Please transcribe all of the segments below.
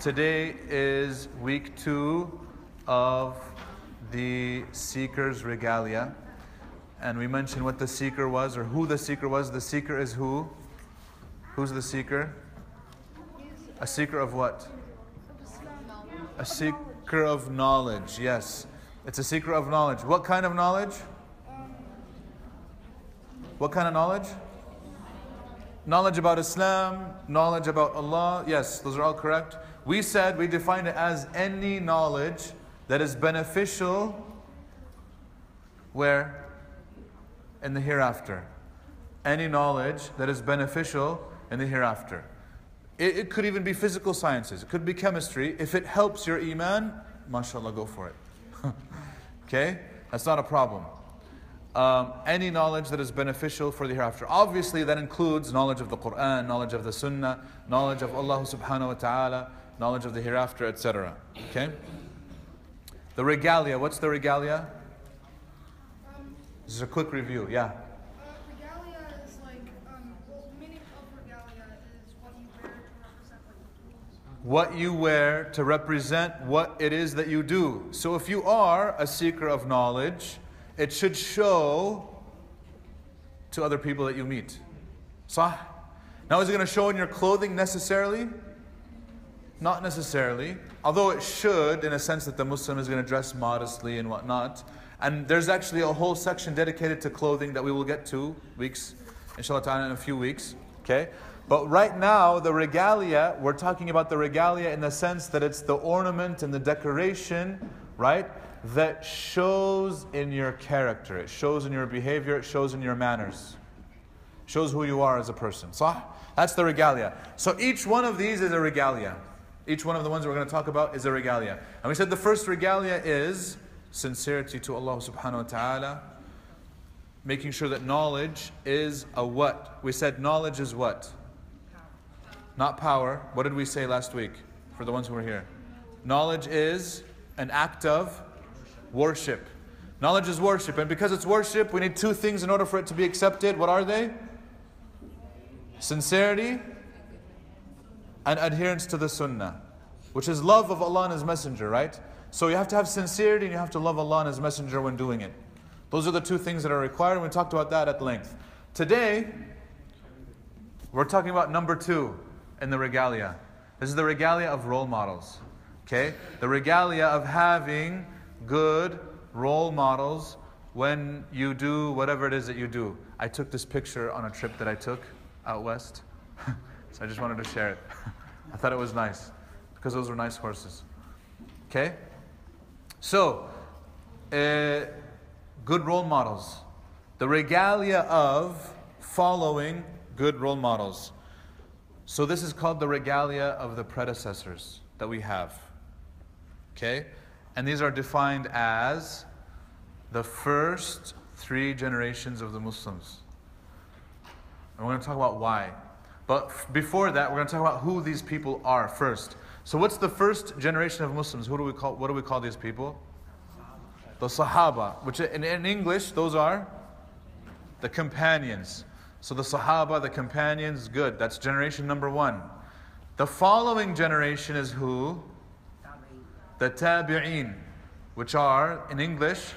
Today is week two of the Seeker's Regalia. And we mentioned what the seeker was or who the seeker was. The seeker is who? Who's the seeker? A seeker of what? A seeker of knowledge, yes. It's a seeker of knowledge. What kind of knowledge? What kind of knowledge? Knowledge about Islam, knowledge about Allah. Yes, those are all correct. We said we defined it as any knowledge that is beneficial where? In the hereafter. Any knowledge that is beneficial in the hereafter. It, it could even be physical sciences, it could be chemistry. If it helps your iman, mashallah, go for it. okay? That's not a problem. Um, any knowledge that is beneficial for the hereafter. Obviously, that includes knowledge of the Quran, knowledge of the Sunnah, knowledge of Allah subhanahu wa ta'ala, knowledge of the hereafter, etc. Okay? The regalia, what's the regalia? Um, This is a quick review, yeah. uh, regalia is like, um, well, the meaning of regalia is what you wear to represent what What you wear to represent what it is that you do. So if you are a seeker of knowledge, it should show to other people that you meet. Sah? Now, is it going to show in your clothing necessarily? Not necessarily. Although it should, in a sense that the Muslim is going to dress modestly and whatnot. And there's actually a whole section dedicated to clothing that we will get to weeks, inshallah in a few weeks. Okay? But right now, the regalia, we're talking about the regalia in the sense that it's the ornament and the decoration, right? That shows in your character, it shows in your behavior, it shows in your manners shows who you are as a person. Sah? That's the regalia. So each one of these is a regalia. Each one of the ones we're going to talk about is a regalia. And we said the first regalia is sincerity to Allah subhanahu wa ta'ala. Making sure that knowledge is a what? We said knowledge is what? Not power. What did we say last week for the ones who were here? Knowledge is an act of worship. Knowledge is worship. And because it's worship, we need two things in order for it to be accepted. What are they? Sincerity and adherence to the sunnah, which is love of Allah and His Messenger, right? So you have to have sincerity and you have to love Allah and His Messenger when doing it. Those are the two things that are required. and We talked about that at length. Today, we're talking about number two in the regalia. This is the regalia of role models. Okay? The regalia of having good role models when you do whatever it is that you do. I took this picture on a trip that I took out west. I just wanted to share it. I thought it was nice because those were nice horses. Okay? So, uh, good role models. The regalia of following good role models. So, this is called the regalia of the predecessors that we have. Okay? And these are defined as the first three generations of the Muslims. And we're going to talk about why. But before that, we're going to talk about who these people are first. So, what's the first generation of Muslims? Who do we call? What do we call these people? The Sahaba, which in, in English, those are the companions. So the Sahaba, the companions, good. That's generation number one. The following generation is who? The Tabi'een, which are, in English,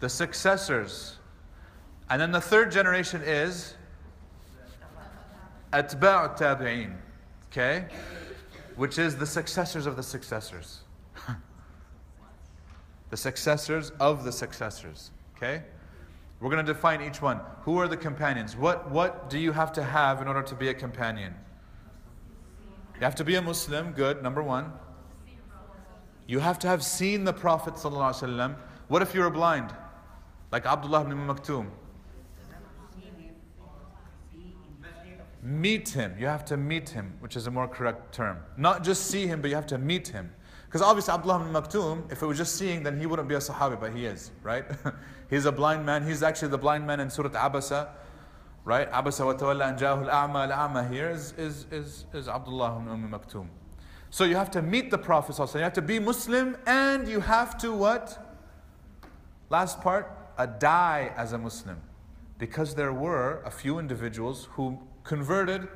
the successors. And then the third generation is Atba' okay? Which is the successors of the successors. the successors of the successors, okay? We're going to define each one. Who are the companions? What, what do you have to have in order to be a companion? You have to be a Muslim, good, number one. You have to have seen the Prophet. ﷺ. What if you were blind? Like Abdullah ibn Maktoum. Meet him. You have to meet him, which is a more correct term. Not just see him, but you have to meet him. Because obviously, Abdullah ibn Maktoum, if it was just seeing, then he wouldn't be a Sahabi, but he is, right? He's a blind man. He's actually the blind man in Surah Abasa, right? Abasa wa tawalla an ja'ahu al-a'ma. Al-a'ma here is, is, is, is Abdullah ibn Maktoum. So you have to meet the Prophet. You have to be Muslim and you have to what? Last part, a die as a Muslim. Because there were a few individuals who converted,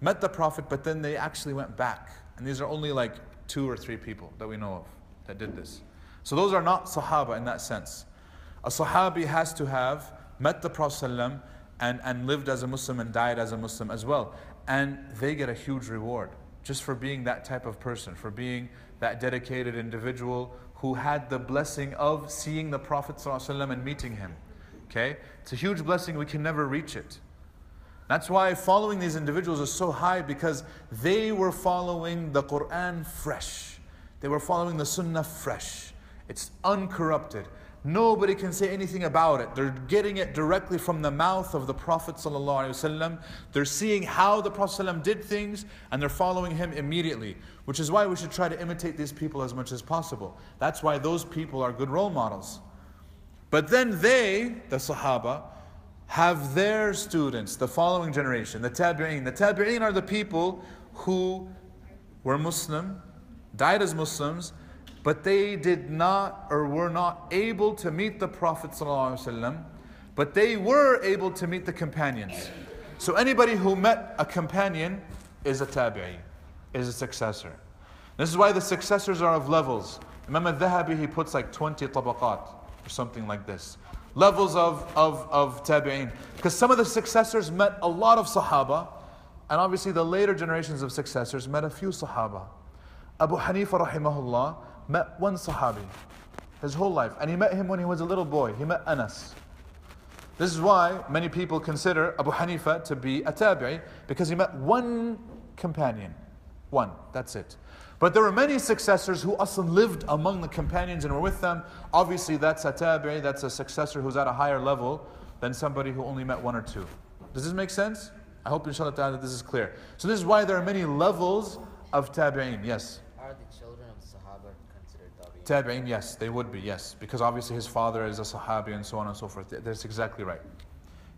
met the Prophet, but then they actually went back And these are only like two or three people that we know of that did this. So those are not Sahaba in that sense. A Sahabi has to have met the Prophet and, and lived as a Muslim and died as a Muslim as well. And they get a huge reward just for being that type of person, for being that dedicated individual who had the blessing of seeing the Prophet and meeting him. Okay? It's a huge blessing, we can never reach it. That's why following these individuals is so high because they were following the Quran fresh. They were following the Sunnah fresh. It's uncorrupted. Nobody can say anything about it. They're getting it directly from the mouth of the Prophet ﷺ. They're seeing how the Prophet ﷺ did things and they're following him immediately, which is why we should try to imitate these people as much as possible. That's why those people are good role models. But then they, the Sahaba, have their students, the following generation, the Tabi'een. The Tabi'een are the people who were Muslim, died as Muslims, but they did not or were not able to meet the Prophet ﷺ, but they were able to meet the companions. So anybody who met a companion is a tabi'i, is a successor. This is why the successors are of levels. Imam al-Dhahabi, he puts like 20 tabaqat or something like this. Levels of, of, of tabi'in. Because some of the successors met a lot of sahaba, and obviously the later generations of successors met a few sahaba. Abu Hanifa rahimahullah, met one Sahabi his whole life. And he met him when he was a little boy. He met Anas. This is why many people consider Abu Hanifa to be a tabi'i because he met one companion. One, that's it. But there were many successors who also lived among the companions and were with them. Obviously, that's a tabi'i, that's a successor who's at a higher level than somebody who only met one or two. Does this make sense? I hope inshallah that this is clear. So this is why there are many levels of tabi'in. Yes? Are the children of the Sahaba considered tabi'in? Tabi'in, yes, they would be, yes. Because obviously his father is a Sahabi and so on and so forth. That's exactly right.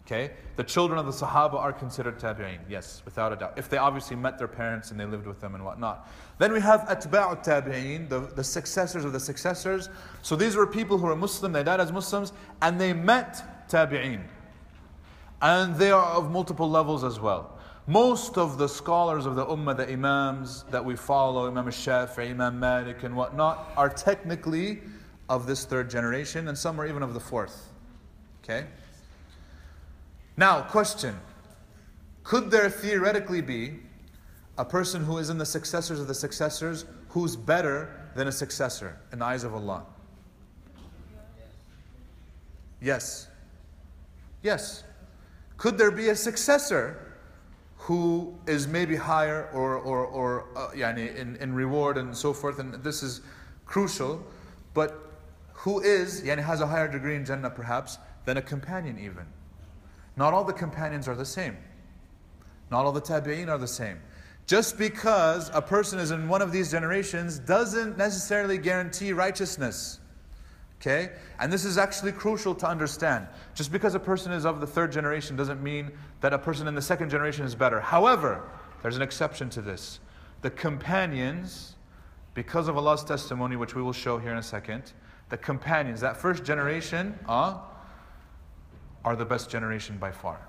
Okay? The children of the Sahaba are considered Tabi'in, yes, without a doubt. If they obviously met their parents and they lived with them and whatnot. Then we have Atba'u Tabi'in, the, the successors of the successors. So these were people who were Muslim, they died as Muslims, and they met Tabi'in. And they are of multiple levels as well. Most of the scholars of the Ummah, the Imams that we follow, Imam Shafi'i, Imam Malik, and whatnot, are technically of this third generation, and some are even of the fourth. Okay? Now, question Could there theoretically be a person who is in the successors of the successors who's better than a successor in the eyes of Allah? Yes. Yes. Could there be a successor who is maybe higher or, or, or uh, yani in, in reward and so forth, and this is crucial, but who is, yani has a higher degree in Jannah perhaps, than a companion even. Not all the companions are the same. Not all the tabi'een are the same. Just because a person is in one of these generations doesn't necessarily guarantee righteousness. Okay? And this is actually crucial to understand. Just because a person is of the third generation doesn't mean that a person in the second generation is better. However, there's an exception to this. The companions, because of Allah's testimony, which we will show here in a second, the companions, that first generation, uh, are the best generation by far.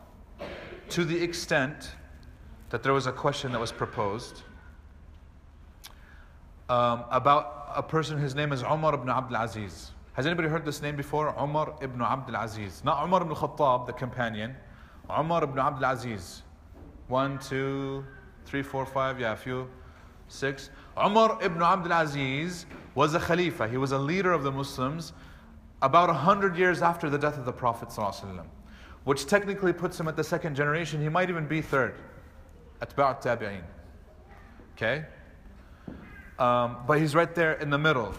To the extent that there was a question that was proposed um, about a person, his name is Umar ibn Abdul Aziz. Has anybody heard this name before? Umar ibn Abdul Aziz. Not Umar ibn Khattab, the companion. Umar ibn Abdul Aziz. One, two, three, four, five, yeah, a few, six. Umar ibn Abdul Aziz was a Khalifa. He was a leader of the Muslims about a hundred years after the death of the Prophet which technically puts him at the second generation. He might even be third. Atba' tabi'in. Okay? Um, but he's right there in the middle.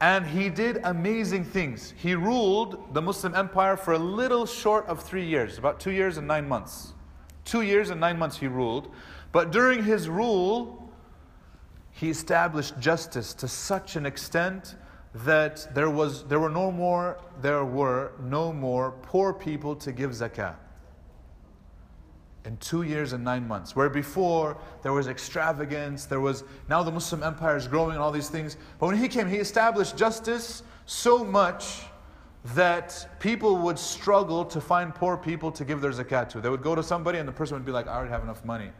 And he did amazing things. He ruled the Muslim empire for a little short of three years, about two years and nine months. Two years and nine months he ruled. But during his rule, he established justice to such an extent that there was there were no more there were no more poor people to give zakah in two years and nine months. Where before there was extravagance, there was now the Muslim empire is growing and all these things. But when he came, he established justice so much that people would struggle to find poor people to give their zakat to. They would go to somebody and the person would be like, I already have enough money.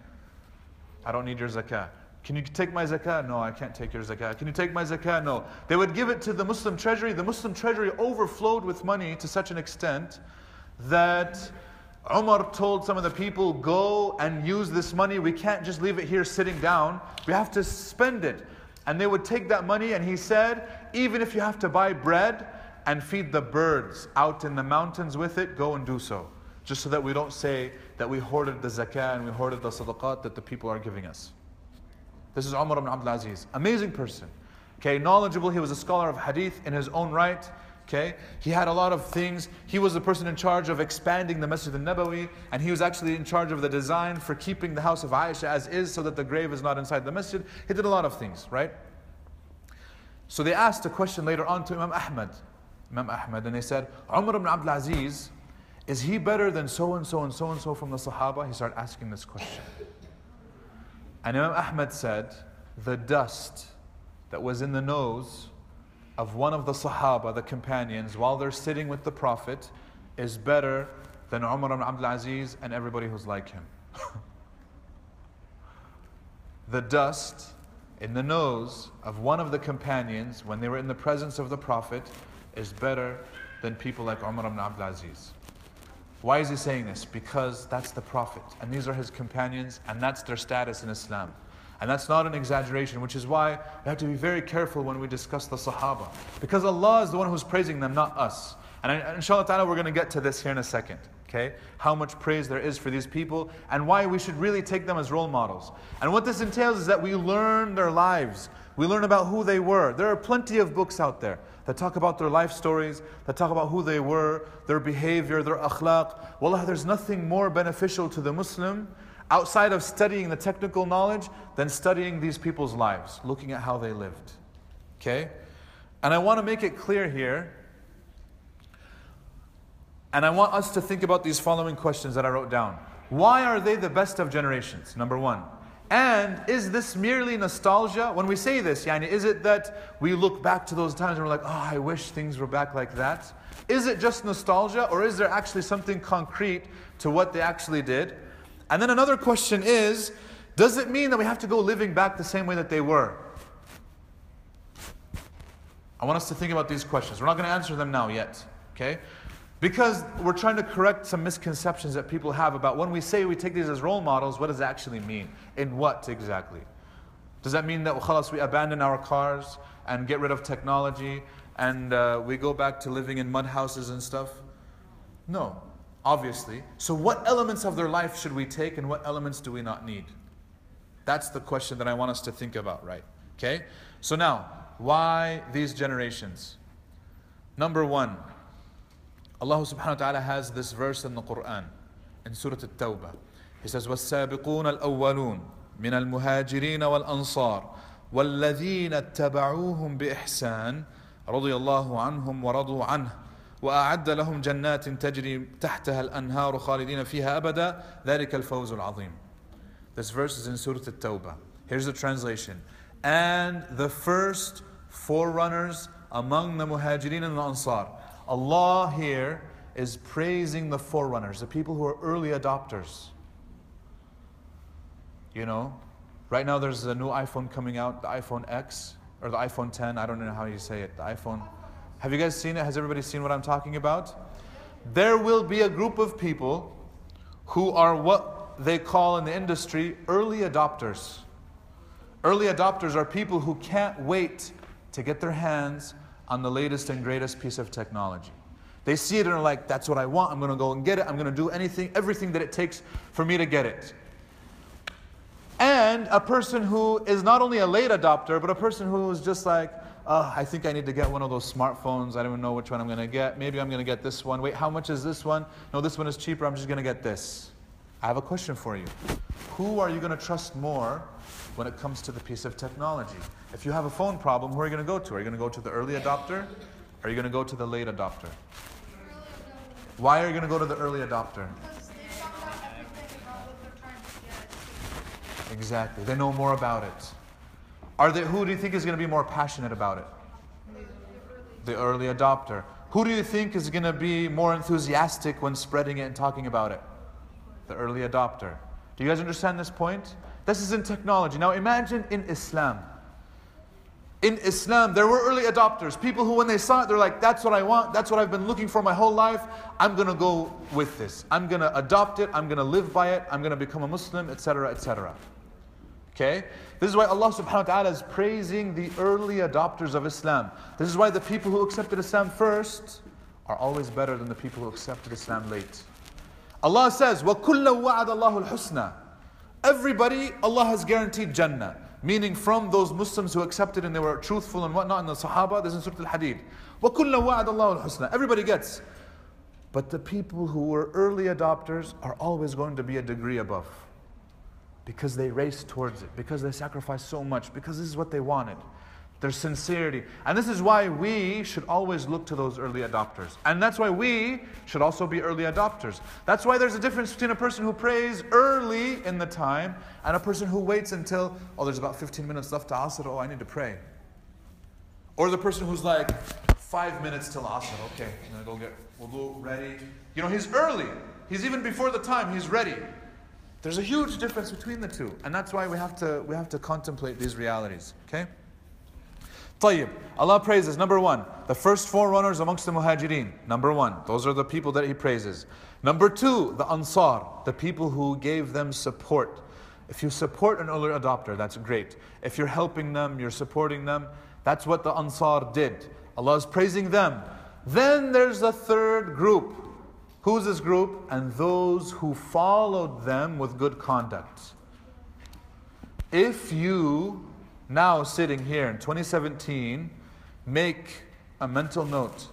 I don't need your zakat. Can you take my zakah? No, I can't take your zakah. Can you take my zakah? No. They would give it to the Muslim treasury. The Muslim treasury overflowed with money to such an extent that Umar told some of the people, go and use this money. We can't just leave it here sitting down. We have to spend it. And they would take that money, and he said, even if you have to buy bread and feed the birds out in the mountains with it, go and do so. Just so that we don't say that we hoarded the zakah and we hoarded the sadaqat that the people are giving us. This is Umar ibn Abdul Aziz. Amazing person. Okay, knowledgeable. He was a scholar of hadith in his own right. Okay, he had a lot of things. He was the person in charge of expanding the Masjid al-Nabawi, and he was actually in charge of the design for keeping the house of Aisha as is, so that the grave is not inside the masjid. He did a lot of things, right? So they asked a question later on to Imam Ahmad, Imam Ahmad, and they said, Umar ibn Abdul Aziz, is he better than so and so and so and so from the Sahaba? He started asking this question. And Imam Ahmad said, the dust that was in the nose of one of the Sahaba, the companions, while they're sitting with the Prophet is better than Umar ibn Abdul Aziz and everybody who's like him. the dust in the nose of one of the companions when they were in the presence of the Prophet is better than people like Umar ibn Abdul Aziz. Why is he saying this? Because that's the Prophet, and these are his companions, and that's their status in Islam. And that's not an exaggeration, which is why we have to be very careful when we discuss the Sahaba. Because Allah is the one who's praising them, not us. And inshallah ta'ala, we're going to get to this here in a second. Okay? How much praise there is for these people and why we should really take them as role models. And what this entails is that we learn their lives. We learn about who they were. There are plenty of books out there that talk about their life stories, that talk about who they were, their behavior, their akhlaq. Wallah, there's nothing more beneficial to the Muslim outside of studying the technical knowledge than studying these people's lives, looking at how they lived. Okay? And I want to make it clear here, and I want us to think about these following questions that I wrote down. Why are they the best of generations? Number one. And is this merely nostalgia? When we say this, yani, is it that we look back to those times and we're like, oh, I wish things were back like that? Is it just nostalgia, or is there actually something concrete to what they actually did? And then another question is Does it mean that we have to go living back the same way that they were? I want us to think about these questions. We're not going to answer them now yet, okay? Because we're trying to correct some misconceptions that people have about when we say we take these as role models, what does it actually mean? In what exactly? Does that mean that khalas, we abandon our cars and get rid of technology and uh, we go back to living in mud houses and stuff? No, obviously. So, what elements of their life should we take and what elements do we not need? That's the question that I want us to think about, right? Okay? So, now, why these generations? Number one, Allah subhanahu wa ta'ala has this verse in the Quran, in Surah At-Tawbah. He says, وَالسَّابِقُونَ الْأَوَّلُونَ مِنَ الْمُهَاجِرِينَ وَالْأَنصَارِ وَالَّذِينَ اتَّبَعُوهُم بِإِحْسَانٍ رضي الله عنهم ورضوا عنه وأعد لهم جنات تجري تحتها الأنهار خالدين فيها أبدا ذلك الفوز العظيم This verse is in Surah At-Tawbah. Here's the translation. And the first forerunners among the Muhajirin and the Ansar. Allah here is praising the forerunners, the people who are early adopters. You know, right now there's a new iPhone coming out, the iPhone X or the iPhone 10. I don't know how you say it. The iPhone. Have you guys seen it? Has everybody seen what I'm talking about? There will be a group of people who are what they call in the industry early adopters. Early adopters are people who can't wait to get their hands on the latest and greatest piece of technology. They see it and are like, that's what I want. I'm going to go and get it. I'm going to do anything, everything that it takes for me to get it. And a person who is not only a late adopter, but a person who is just like, oh, I think I need to get one of those smartphones. I don't even know which one I'm going to get. Maybe I'm going to get this one. Wait, how much is this one? No, this one is cheaper. I'm just going to get this. I have a question for you. Who are you going to trust more when it comes to the piece of technology? If you have a phone problem, who are you going to go to? Are you going to go to the early adopter? Are you going to go to the late adopter? Why are you going to go to the early adopter? Exactly. They know more about it. Are they, who do you think is going to be more passionate about it? The early adopter. Who do you think is going to be more enthusiastic when spreading it and talking about it? The early adopter. Do you guys understand this point? This is in technology. Now imagine in Islam. In Islam, there were early adopters, people who, when they saw it, they're like, that's what I want, that's what I've been looking for my whole life. I'm gonna go with this. I'm gonna adopt it, I'm gonna live by it, I'm gonna become a Muslim, etc., etc. Okay? This is why Allah subhanahu wa ta'ala is praising the early adopters of Islam. This is why the people who accepted Islam first are always better than the people who accepted Islam late. Allah says, وَكُلَّ وَعَدَ اللَّهُ الْحُسْنَى Everybody, Allah has guaranteed Jannah. Meaning from those Muslims who accepted and they were truthful and whatnot, and the Sahaba, this is in Surah Al-Hadid. وَكُلَّ وَعَدَ اللَّهُ الْحُسْنَى Everybody gets. But the people who were early adopters are always going to be a degree above. Because they raced towards it, because they sacrificed so much, because this is what they wanted their sincerity. And this is why we should always look to those early adopters. And that's why we should also be early adopters. That's why there's a difference between a person who prays early in the time and a person who waits until, oh, there's about 15 minutes left to Asr, oh, I need to pray. Or the person who's like, five minutes till Asr, okay, I'm gonna go get wudu ready. You know, he's early. He's even before the time, he's ready. There's a huge difference between the two. And that's why we have to, we have to contemplate these realities, okay? طيب. Allah praises, number one, the first forerunners amongst the muhajirin. Number one, those are the people that He praises. Number two, the ansar, the people who gave them support. If you support an early adopter, that's great. If you're helping them, you're supporting them, that's what the ansar did. Allah is praising them. Then there's the third group. Who's this group? And those who followed them with good conduct. If you now sitting here in 2017, make a mental note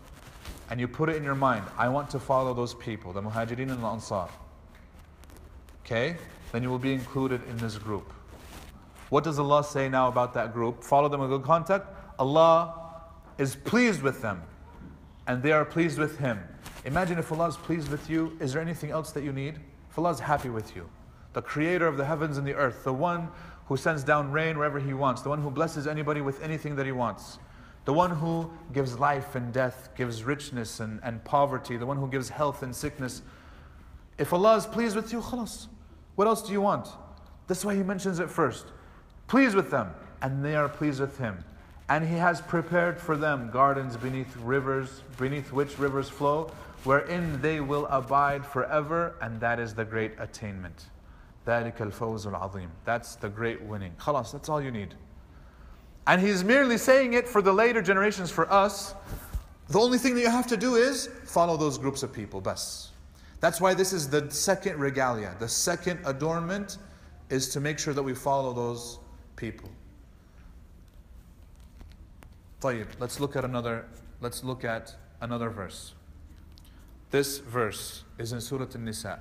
and you put it in your mind I want to follow those people, the Muhajirin and the Ansar. Okay? Then you will be included in this group. What does Allah say now about that group? Follow them with good contact. Allah is pleased with them and they are pleased with Him. Imagine if Allah is pleased with you, is there anything else that you need? If Allah is happy with you, the creator of the heavens and the earth, the one who sends down rain wherever He wants, the one who blesses anybody with anything that He wants, the one who gives life and death, gives richness and, and poverty, the one who gives health and sickness. If Allah is pleased with you, khalas. What else do you want? That's why He mentions it first. Pleased with them, and they are pleased with Him. And He has prepared for them gardens beneath rivers, beneath which rivers flow, wherein they will abide forever, and that is the great attainment. ذلك الفوز العظيم. That's the great winning. خلاص, that's all you need. And he's merely saying it for the later generations, for us. The only thing that you have to do is follow those groups of people. Bas. That's why this is the second regalia. The second adornment is to make sure that we follow those people. طيب, let's look at another let's look at another verse. This verse is in Surah An-Nisa.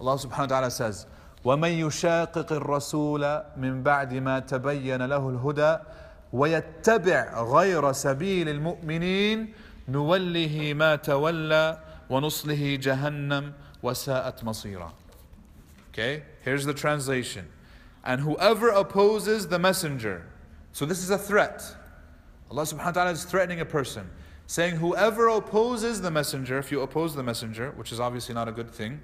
Allah subhanahu wa ta'ala says, ومن يشاقق الرسول من بعد ما تبين له الهدى ويتبع غير سبيل المؤمنين نوله ما تولى ونصله جهنم وساءت مصيرا Okay, here's the translation. And whoever opposes the messenger, so this is a threat. Allah subhanahu wa ta'ala is threatening a person, saying, Whoever opposes the messenger, if you oppose the messenger, which is obviously not a good thing,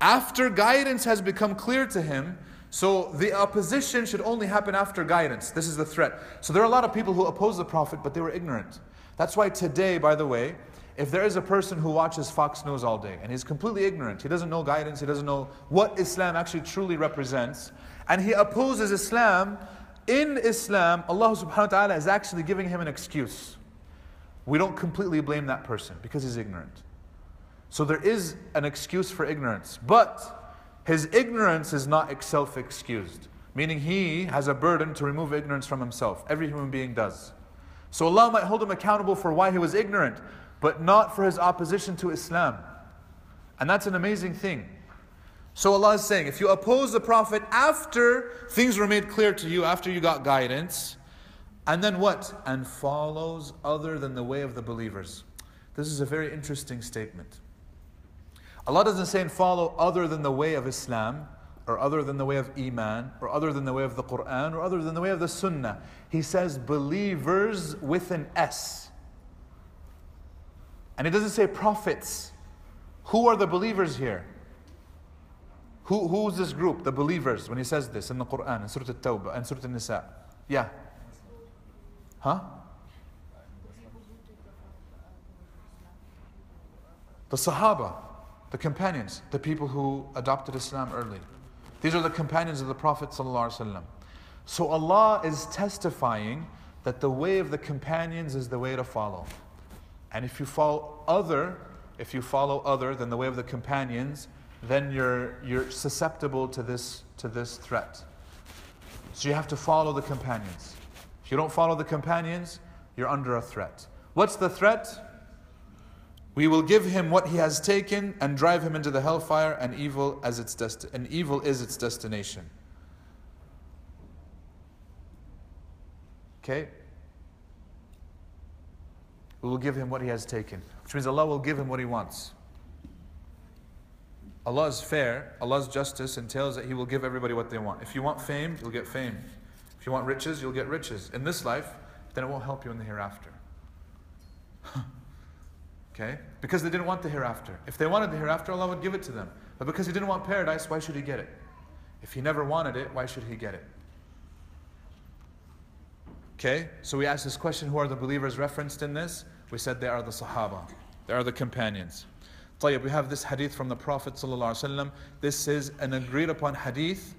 after guidance has become clear to him, so the opposition should only happen after guidance. This is the threat. So there are a lot of people who oppose the Prophet, but they were ignorant. That's why today, by the way, if there is a person who watches Fox News all day and he's completely ignorant, he doesn't know guidance, he doesn't know what Islam actually truly represents, and he opposes Islam, in Islam, Allah subhanahu wa ta'ala is actually giving him an excuse. We don't completely blame that person because he's ignorant. So there is an excuse for ignorance, but his ignorance is not self excused, meaning he has a burden to remove ignorance from himself. Every human being does. So Allah might hold him accountable for why he was ignorant, but not for his opposition to Islam. And that's an amazing thing. So Allah is saying, if you oppose the Prophet after things were made clear to you, after you got guidance, and then what? And follows other than the way of the believers. This is a very interesting statement. Allah doesn't say and follow other than the way of Islam, or other than the way of Iman, or other than the way of the Quran, or other than the way of the Sunnah. He says believers with an S. And he doesn't say prophets. Who are the believers here? Who, who's this group? The believers, when he says this in the Quran, in Surah Al-Tawbah, and Surah Al-Nisa. Yeah. Huh? The Sahaba, the companions, the people who adopted Islam early. These are the companions of the Prophet. So Allah is testifying that the way of the companions is the way to follow. And if you follow other, if you follow other than the way of the companions, then you're, you're susceptible to this, to this threat. So you have to follow the companions. If you don't follow the companions, you're under a threat. What's the threat? We will give him what he has taken and drive him into the hellfire, and evil as its desti- and evil is its destination. Okay? We will give him what he has taken, which means Allah will give him what he wants. Allah is fair, Allah's justice entails that He will give everybody what they want. If you want fame, you'll get fame. If you want riches, you'll get riches. In this life, then it won't help you in the hereafter. okay? Because they didn't want the hereafter. If they wanted the hereafter, Allah would give it to them. But because He didn't want paradise, why should He get it? If He never wanted it, why should He get it? Okay? So we asked this question who are the believers referenced in this? We said they are the Sahaba, they are the companions. طيب, we have this hadith from the Prophet ﷺ. This is an agreed upon hadith.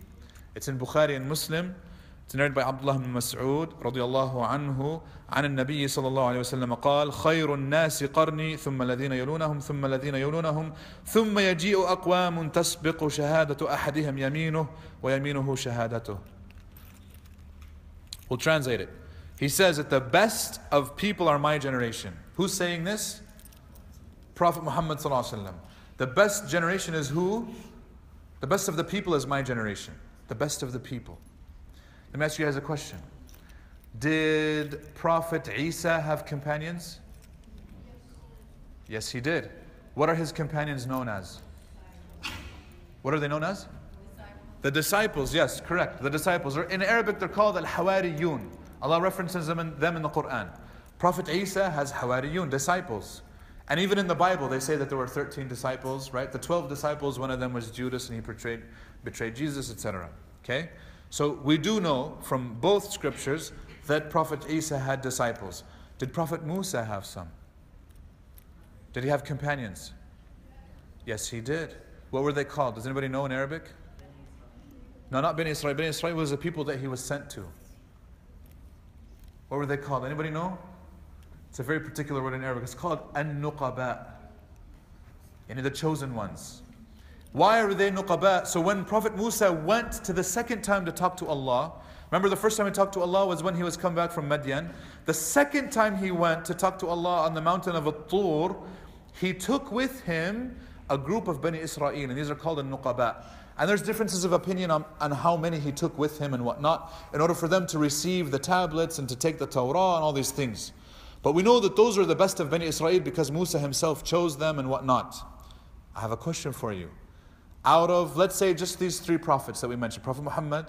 It's in Bukhari and Muslim. It's narrated by Abdullah ibn Mas'ud رضي الله عنه عن النبي صلى الله عليه وسلم قال خير الناس قرني ثم الذين يلونهم ثم الذين يلونهم ثم يجيء أقوام تسبق شهادة أحدهم يمينه ويمينه شهادته We'll translate it. He says that the best of people are my generation. Who's saying this? Prophet Muhammad The best generation is who? The best of the people is my generation. The best of the people. Let me ask you guys a question. Did Prophet Isa have companions? Yes, he did. What are his companions known as? What are they known as? The disciples, yes, correct. The disciples. In Arabic, they're called al Hawariyun. Allah references them in, them in the Quran. Prophet Isa has Hawariyun, disciples. And even in the Bible, they say that there were 13 disciples, right? The 12 disciples, one of them was Judas and he betrayed, betrayed Jesus, etc. Okay? So we do know from both scriptures that Prophet Isa had disciples. Did Prophet Musa have some? Did he have companions? Yes, he did. What were they called? Does anybody know in Arabic? No, not Ben Israel. Ben Israel was the people that he was sent to. What were they called? Anybody know? It's a very particular word in Arabic. It's called an-nuqaba. Yani the chosen ones. Why are they nuqaba? So when Prophet Musa went to the second time to talk to Allah, remember the first time he talked to Allah was when he was come back from Madian. The second time he went to talk to Allah on the mountain of At-Tur, he took with him a group of Bani Israel, and these are called an-nuqaba. And there's differences of opinion on, on how many he took with him and whatnot, in order for them to receive the tablets and to take the Torah and all these things. But we know that those are the best of Bani Israel because Musa himself chose them and whatnot. I have a question for you. Out of, let's say, just these three prophets that we mentioned Prophet Muhammad,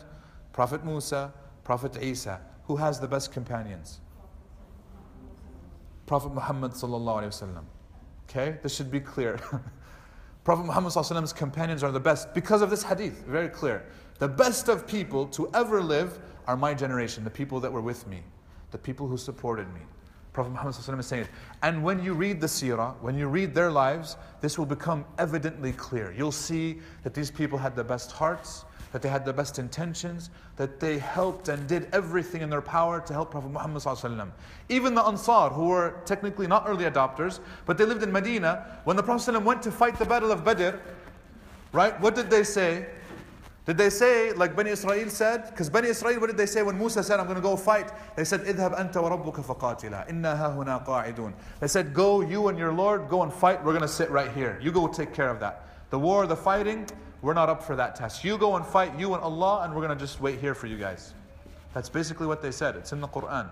Prophet Musa, Prophet Isa, who has the best companions? Prophet Muhammad. Okay, this should be clear. Prophet Muhammad's companions are the best because of this hadith, very clear. The best of people to ever live are my generation, the people that were with me, the people who supported me. Prophet Muhammad is saying it. And when you read the seerah, when you read their lives, this will become evidently clear. You'll see that these people had the best hearts, that they had the best intentions, that they helped and did everything in their power to help Prophet Muhammad. Even the Ansar, who were technically not early adopters, but they lived in Medina, when the Prophet went to fight the Battle of Badr, right, what did they say? Did they say, like Bani Israel said? Because Bani Israel, what did they say when Musa said, I'm going to go fight? They said, اذهب أنت وربك فقاتلا إنا هنا قاعدون. They said, go, you and your Lord, go and fight. We're going to sit right here. You go take care of that. The war, the fighting, we're not up for that task. You go and fight, you and Allah, and we're going to just wait here for you guys. That's basically what they said. It's in the Quran.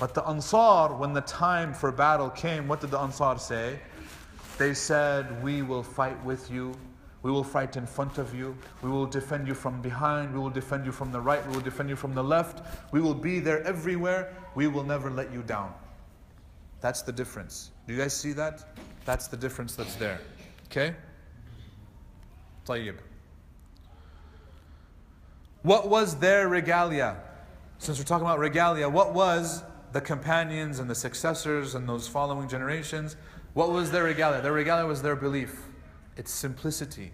But the Ansar, when the time for battle came, what did the Ansar say? They said, We will fight with you we will fight in front of you. We will defend you from behind. We will defend you from the right. We will defend you from the left. We will be there everywhere. We will never let you down. That's the difference. Do you guys see that? That's the difference that's there. Okay? طيب. What was their regalia? Since we're talking about regalia, what was the companions and the successors and those following generations? What was their regalia? Their regalia was their belief, its simplicity.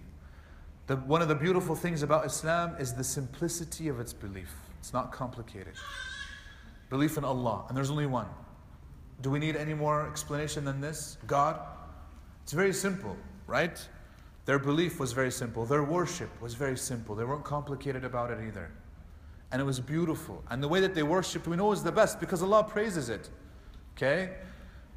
The, one of the beautiful things about Islam is the simplicity of its belief. It's not complicated. Belief in Allah, and there's only one. Do we need any more explanation than this? God? It's very simple, right? Their belief was very simple. Their worship was very simple. They weren't complicated about it either. And it was beautiful. And the way that they worshipped, we know is the best because Allah praises it. Okay?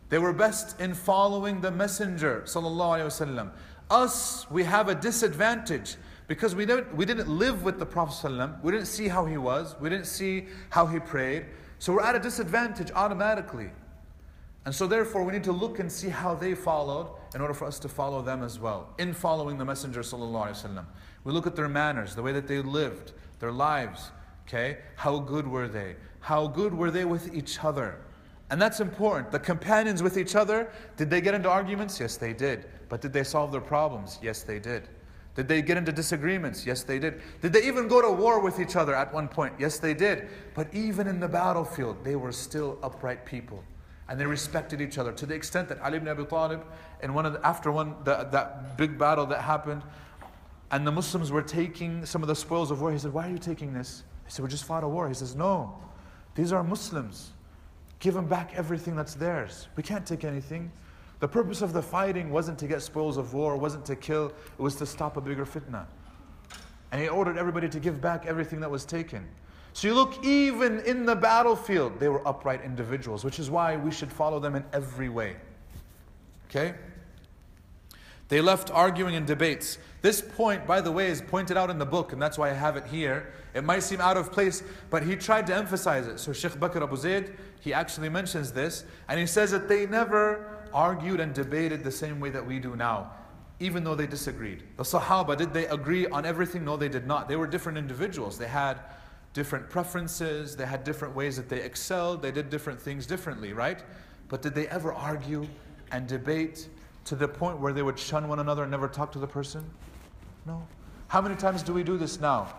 They were best in following the Messenger. Sallallahu Us, we have a disadvantage because we didn't, we didn't live with the Prophet. We didn't see how he was. We didn't see how he prayed. So we're at a disadvantage automatically. And so therefore we need to look and see how they followed in order for us to follow them as well. In following the Messenger sallallahu We look at their manners, the way that they lived, their lives. Okay? How good were they? How good were they with each other? And that's important. The companions with each other, did they get into arguments? Yes, they did. But did they solve their problems? Yes, they did. Did they get into disagreements? Yes, they did. Did they even go to war with each other at one point? Yes, they did. But even in the battlefield, they were still upright people and they respected each other to the extent that Ali ibn Abi Talib, in one of the, after one the, that big battle that happened, and the Muslims were taking some of the spoils of war. He said, "Why are you taking this?" He said, "We just fought a war." He says, "No, these are Muslims. Give them back everything that's theirs. We can't take anything." The purpose of the fighting wasn't to get spoils of war, wasn't to kill, it was to stop a bigger fitna. And he ordered everybody to give back everything that was taken. So you look, even in the battlefield, they were upright individuals, which is why we should follow them in every way. Okay? They left arguing and debates. This point, by the way, is pointed out in the book, and that's why I have it here. It might seem out of place, but he tried to emphasize it. So Sheikh Bakr Abu Zayd, he actually mentions this, and he says that they never argued and debated the same way that we do now, even though they disagreed. The Sahaba, did they agree on everything? No, they did not. They were different individuals. They had different preferences, they had different ways that they excelled, they did different things differently, right? But did they ever argue and debate to the point where they would shun one another and never talk to the person? No. How many times do we do this now?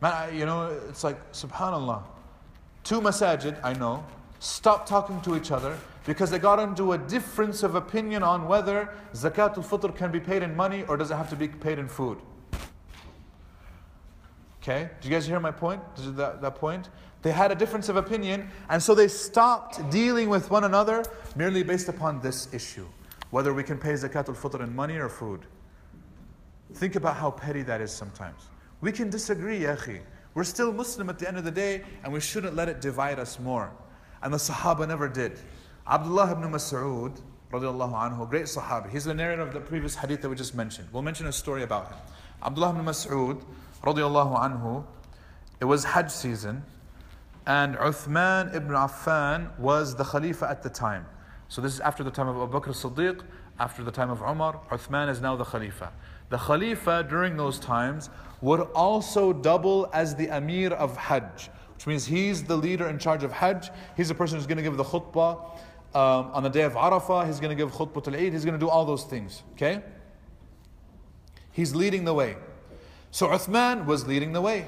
Man, I, you know, it's like, subhanAllah. Two masajid, I know, stop talking to each other because they got into a difference of opinion on whether zakatul fitr can be paid in money or does it have to be paid in food. Okay? Do you guys hear my point? That, that point? They had a difference of opinion, and so they stopped dealing with one another merely based upon this issue whether we can pay zakatul fitr in money or food. Think about how petty that is sometimes. We can disagree, yahi. We're still Muslim at the end of the day, and we shouldn't let it divide us more. And the Sahaba never did. Abdullah ibn Mas'ud, radiallahu anhu, great Sahabi. He's the narrator of the previous hadith that we just mentioned. We'll mention a story about him. Abdullah ibn Mas'ud, radiallahu anhu, it was Hajj season, and Uthman ibn Affan was the Khalifa at the time. So this is after the time of Abu Bakr Siddiq, after the time of Umar, Uthman is now the Khalifa. The Khalifa during those times would also double as the Amir of Hajj, which means he's the leader in charge of Hajj. He's the person who's going to give the khutbah um, on the day of Arafah. He's going to give khutbah al Eid. He's going to do all those things. Okay? He's leading the way. So Uthman was leading the way.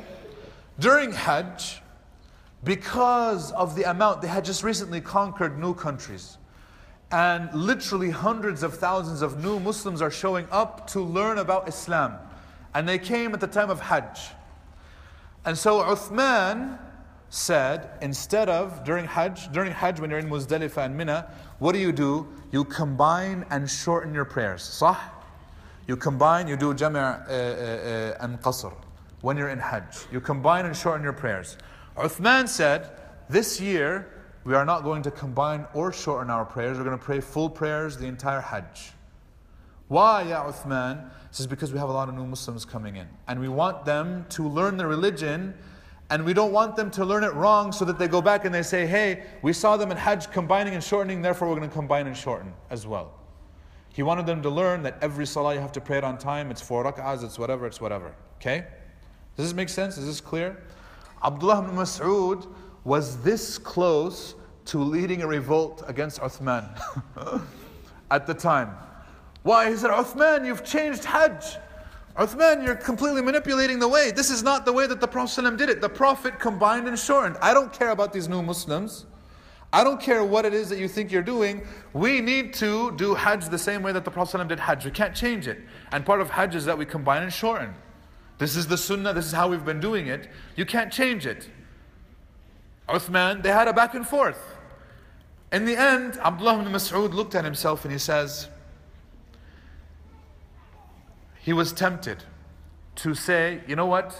During Hajj, because of the amount, they had just recently conquered new countries. And literally hundreds of thousands of new Muslims are showing up to learn about Islam. And they came at the time of Hajj. And so Uthman said, instead of during Hajj, during Hajj when you're in Muzdalifah and Mina, what do you do? You combine and shorten your prayers. Sah? You combine, you do jami' uh, uh, uh, and qasr when you're in Hajj. You combine and shorten your prayers. Uthman said, this year we are not going to combine or shorten our prayers. We're going to pray full prayers the entire Hajj. Why, Ya Uthman? This is because we have a lot of new Muslims coming in. And we want them to learn the religion and we don't want them to learn it wrong so that they go back and they say, hey, we saw them in Hajj combining and shortening, therefore we're going to combine and shorten as well. He wanted them to learn that every salah you have to pray it on time, it's four rak'ahs, it's whatever, it's whatever. Okay? Does this make sense? Is this clear? Abdullah ibn Mas'ud was this close to leading a revolt against Uthman at the time. Why? He said, Uthman, you've changed Hajj. Uthman, you're completely manipulating the way. This is not the way that the Prophet did it. The Prophet combined and shortened. I don't care about these new Muslims. I don't care what it is that you think you're doing. We need to do Hajj the same way that the Prophet did Hajj. We can't change it. And part of Hajj is that we combine and shorten. This is the Sunnah, this is how we've been doing it. You can't change it. Uthman, they had a back and forth. In the end, Abdullah ibn Mas'ud looked at himself and he says, he was tempted to say, you know what?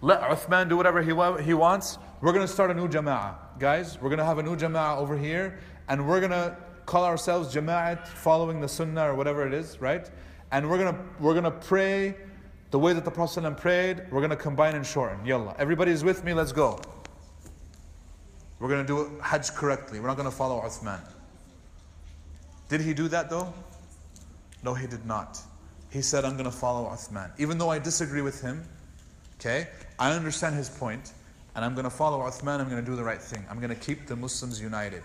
Let Uthman do whatever he, he wants. We're going to start a new jama'ah. Guys, we're going to have a new jama'ah over here and we're going to call ourselves jama'at following the sunnah or whatever it is, right? And we're going to, we're going to pray the way that the Prophet ﷺ prayed. We're going to combine and shorten. Yalla. Everybody's with me, let's go. We're going to do Hajj correctly. We're not going to follow Uthman. Did he do that though? No, he did not he said, I'm going to follow Uthman. Even though I disagree with him, okay, I understand his point, and I'm going to follow Uthman, I'm going to do the right thing. I'm going to keep the Muslims united.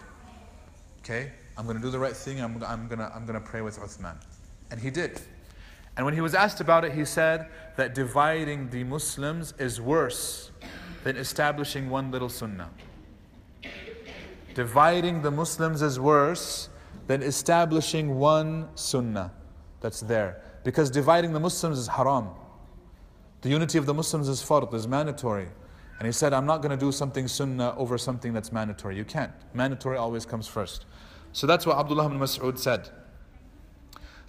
Okay? I'm going to do the right thing, I'm, I'm going to, I'm going to pray with Uthman. And he did. And when he was asked about it, he said that dividing the Muslims is worse than establishing one little sunnah. Dividing the Muslims is worse than establishing one sunnah that's there. Because dividing the Muslims is haram. The unity of the Muslims is fard, is mandatory. And he said, I'm not going to do something sunnah over something that's mandatory. You can't. Mandatory always comes first. So that's what Abdullah ibn Mas'ud said.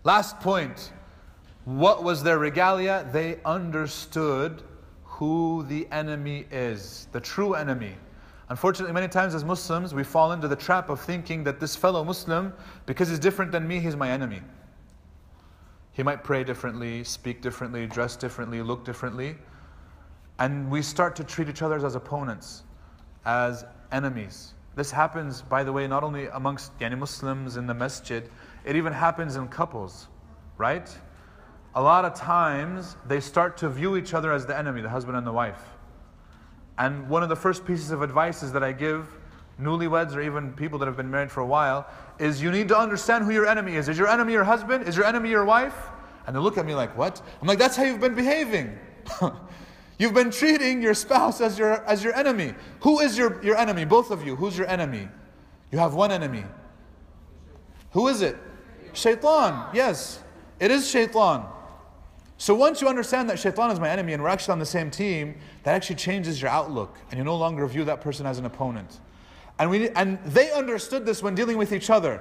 Last point. What was their regalia? They understood who the enemy is, the true enemy. Unfortunately, many times as Muslims, we fall into the trap of thinking that this fellow Muslim, because he's different than me, he's my enemy. He might pray differently, speak differently, dress differently, look differently. And we start to treat each other as opponents, as enemies. This happens, by the way, not only amongst yani Muslims in the masjid, it even happens in couples, right? A lot of times they start to view each other as the enemy, the husband and the wife. And one of the first pieces of advice is that I give newlyweds or even people that have been married for a while is you need to understand who your enemy is. Is your enemy your husband? Is your enemy your wife? And they look at me like, what? I'm like, that's how you've been behaving. you've been treating your spouse as your, as your enemy. Who is your, your enemy? Both of you. Who's your enemy? You have one enemy. Who is it? Shaitan. Yes, it is shaitan. So once you understand that shaitan is my enemy and we're actually on the same team, that actually changes your outlook and you no longer view that person as an opponent. And, we, and they understood this when dealing with each other.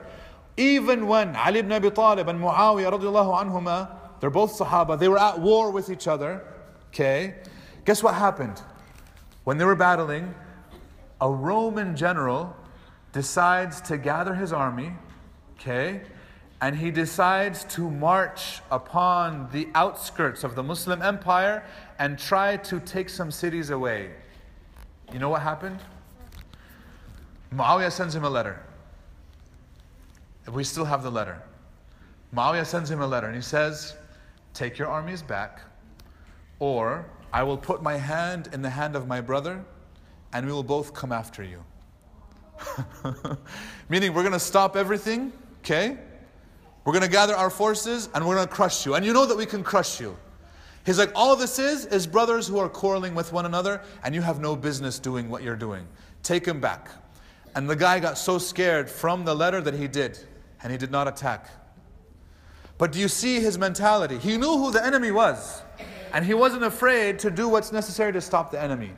Even when Ali ibn Abi Talib and Muawiyah anhuma, they're both Sahaba, they were at war with each other. Okay? Guess what happened? When they were battling, a Roman general decides to gather his army, okay? And he decides to march upon the outskirts of the Muslim empire and try to take some cities away. You know what happened? Muawiyah sends him a letter. We still have the letter. Muawiyah sends him a letter and he says, Take your armies back, or I will put my hand in the hand of my brother and we will both come after you. Meaning, we're going to stop everything, okay? We're going to gather our forces and we're going to crush you. And you know that we can crush you. He's like, all this is, is brothers who are quarreling with one another and you have no business doing what you're doing. Take him back. And the guy got so scared from the letter that he did, and he did not attack. But do you see his mentality? He knew who the enemy was, and he wasn't afraid to do what's necessary to stop the enemy.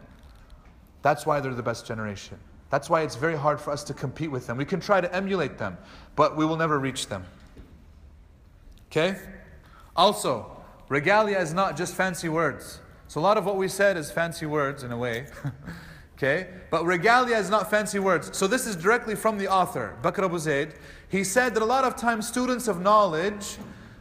That's why they're the best generation. That's why it's very hard for us to compete with them. We can try to emulate them, but we will never reach them. Okay? Also, regalia is not just fancy words. So a lot of what we said is fancy words in a way. Okay? But regalia is not fancy words. So this is directly from the author, Bakr Abu Zayd. He said that a lot of times students of knowledge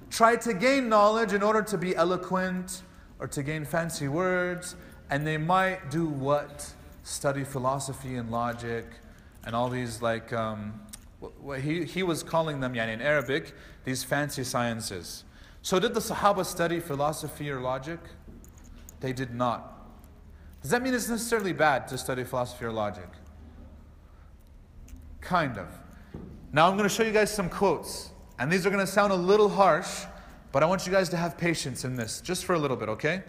try to gain knowledge in order to be eloquent or to gain fancy words, and they might do what? Study philosophy and logic and all these like, um, he, he was calling them yani, in Arabic, these fancy sciences. So did the Sahaba study philosophy or logic? They did not. Does that mean it's necessarily bad to study philosophy or logic? Kind of. Now I'm going to show you guys some quotes. And these are going to sound a little harsh, But I want you guys to have patience in this, just for a little bit, okay?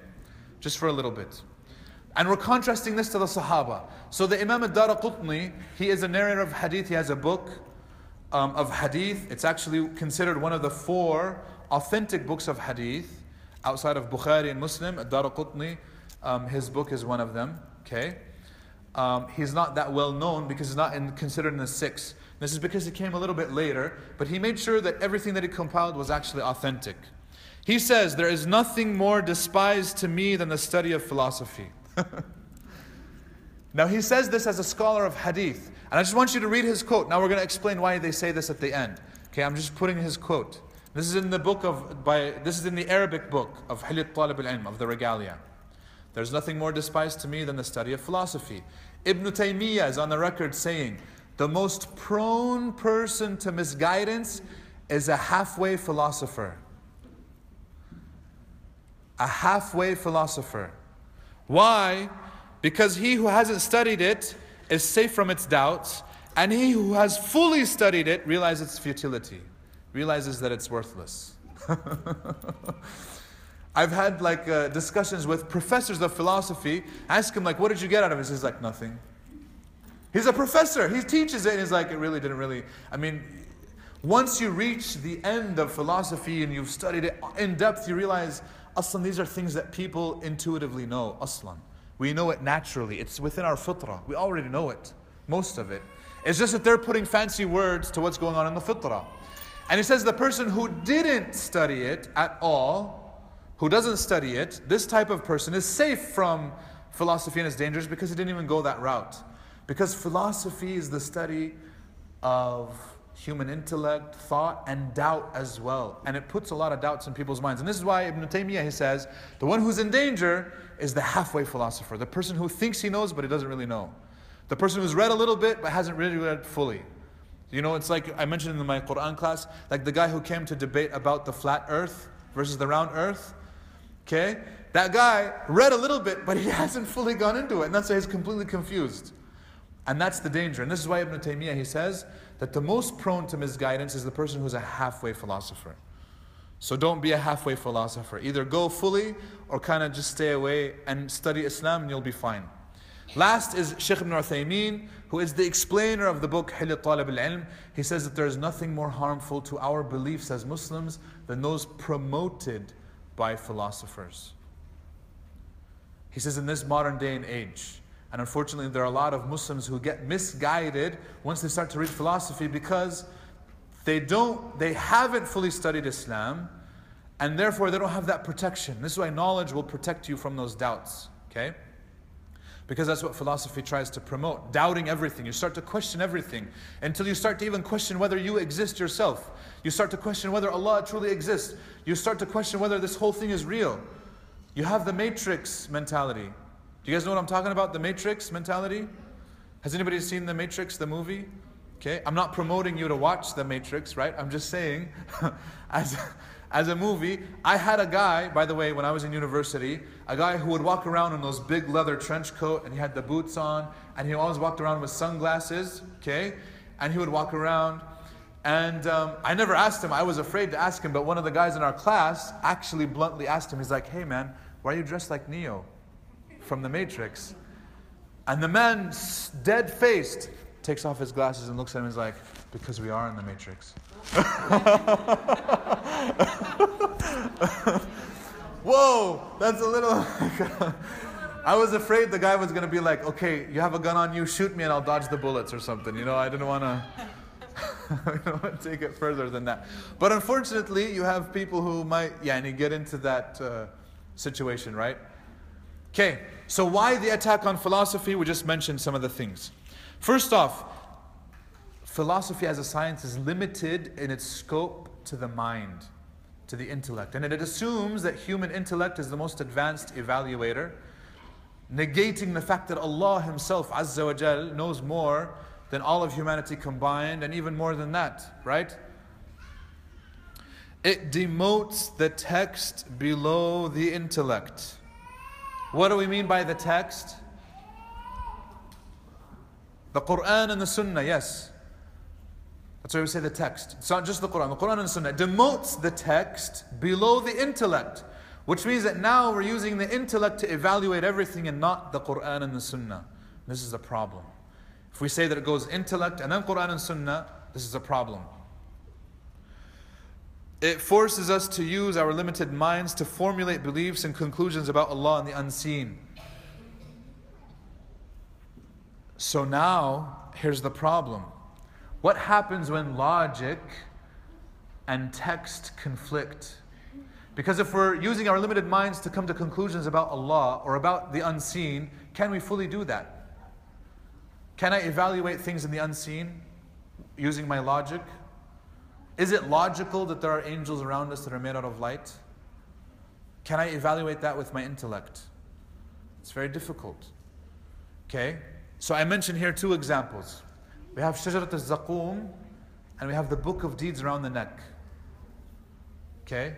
Just for a little bit. And we're contrasting this to the Sahaba. So the Imam al-Dara Qutni, he is a narrator of hadith, he has a book um, of hadith. It's actually considered one of the four authentic books of hadith outside of Bukhari and Muslim. Ad-Dara Qutni, um, his book is one of them, okay? Um, he's not that well known because he's not in, considered in the six. This is because he came a little bit later, but he made sure that everything that he compiled was actually authentic. He says, There is nothing more despised to me than the study of philosophy. now, he says this as a scholar of hadith. And I just want you to read his quote. Now, we're going to explain why they say this at the end. Okay, I'm just putting his quote. This is in the book of, by, this is in the Arabic book of Hilyat Talib al Ilm, of the Regalia. There's nothing more despised to me than the study of philosophy. Ibn Taymiyyah is on the record saying, the most prone person to misguidance is a halfway philosopher. A halfway philosopher. Why? Because he who hasn't studied it is safe from its doubts, and he who has fully studied it realizes its futility, realizes that it's worthless. I've had like uh, discussions with professors of philosophy. Ask him like, "What did you get out of it?" He's like, "Nothing." He's a professor. He teaches it, and he's like, "It really didn't really." I mean, once you reach the end of philosophy and you've studied it in depth, you realize, aslan, these are things that people intuitively know. Aslan, we know it naturally. It's within our fitrah. We already know it, most of it. It's just that they're putting fancy words to what's going on in the fitrah. And he says the person who didn't study it at all who doesn't study it, this type of person is safe from philosophy and its dangers because he didn't even go that route. Because philosophy is the study of human intellect, thought, and doubt as well. And it puts a lot of doubts in people's minds. And this is why Ibn Taymiyyah, he says, the one who's in danger is the halfway philosopher, the person who thinks he knows but he doesn't really know. The person who's read a little bit but hasn't really read fully. You know, it's like I mentioned in my Quran class, like the guy who came to debate about the flat earth versus the round earth. Okay? That guy read a little bit, but he hasn't fully gone into it. And that's why he's completely confused. And that's the danger. And this is why Ibn Taymiyyah, he says that the most prone to misguidance is the person who's a halfway philosopher. So don't be a halfway philosopher. Either go fully or kind of just stay away and study Islam and you'll be fine. Last is Shaykh ibn Uthaymeen, who is the explainer of the book Hilyat Talib al-Ilm. He says that there is nothing more harmful to our beliefs as Muslims than those promoted by philosophers. He says, in this modern day and age, and unfortunately, there are a lot of Muslims who get misguided once they start to read philosophy because they don't, they haven't fully studied Islam, and therefore they don't have that protection. This is why knowledge will protect you from those doubts. Okay? Because that's what philosophy tries to promote doubting everything. You start to question everything until you start to even question whether you exist yourself. You start to question whether Allah truly exists. You start to question whether this whole thing is real. You have the matrix mentality. Do you guys know what I'm talking about? The matrix mentality? Has anybody seen The Matrix, the movie? Okay, I'm not promoting you to watch The Matrix, right? I'm just saying, as as a movie. I had a guy, by the way, when I was in university, a guy who would walk around in those big leather trench coat and he had the boots on and he always walked around with sunglasses, okay? And he would walk around. And um, I never asked him, I was afraid to ask him, but one of the guys in our class actually bluntly asked him, he's like, hey man, why are you dressed like Neo from The Matrix? And the man, dead faced, takes off his glasses and looks at him and is like, because we are in the Matrix. Whoa, that's a little. I was afraid the guy was going to be like, okay, you have a gun on you, shoot me and I'll dodge the bullets or something. You know, I didn't want to. I don't want to take it further than that. But unfortunately, you have people who might, yeah, and you get into that uh, situation, right? Okay, so why the attack on philosophy? We just mentioned some of the things. First off, philosophy as a science is limited in its scope to the mind, to the intellect. And it assumes that human intellect is the most advanced evaluator, negating the fact that Allah Himself, Azza wa Jal, knows more than all of humanity combined, and even more than that, right? It demotes the text below the intellect. What do we mean by the text? The Quran and the Sunnah, yes. That's why we say the text. It's not just the Quran. The Quran and Sunnah demotes the text below the intellect, which means that now we're using the intellect to evaluate everything and not the Quran and the Sunnah. This is a problem. If we say that it goes intellect and then Quran and Sunnah, this is a problem. It forces us to use our limited minds to formulate beliefs and conclusions about Allah and the unseen. So now, here's the problem. What happens when logic and text conflict? Because if we're using our limited minds to come to conclusions about Allah or about the unseen, can we fully do that? Can I evaluate things in the unseen using my logic? Is it logical that there are angels around us that are made out of light? Can I evaluate that with my intellect? It's very difficult. Okay? So I mentioned here two examples. We have Shajarat al-Zaqum and we have the book of deeds around the neck. Okay?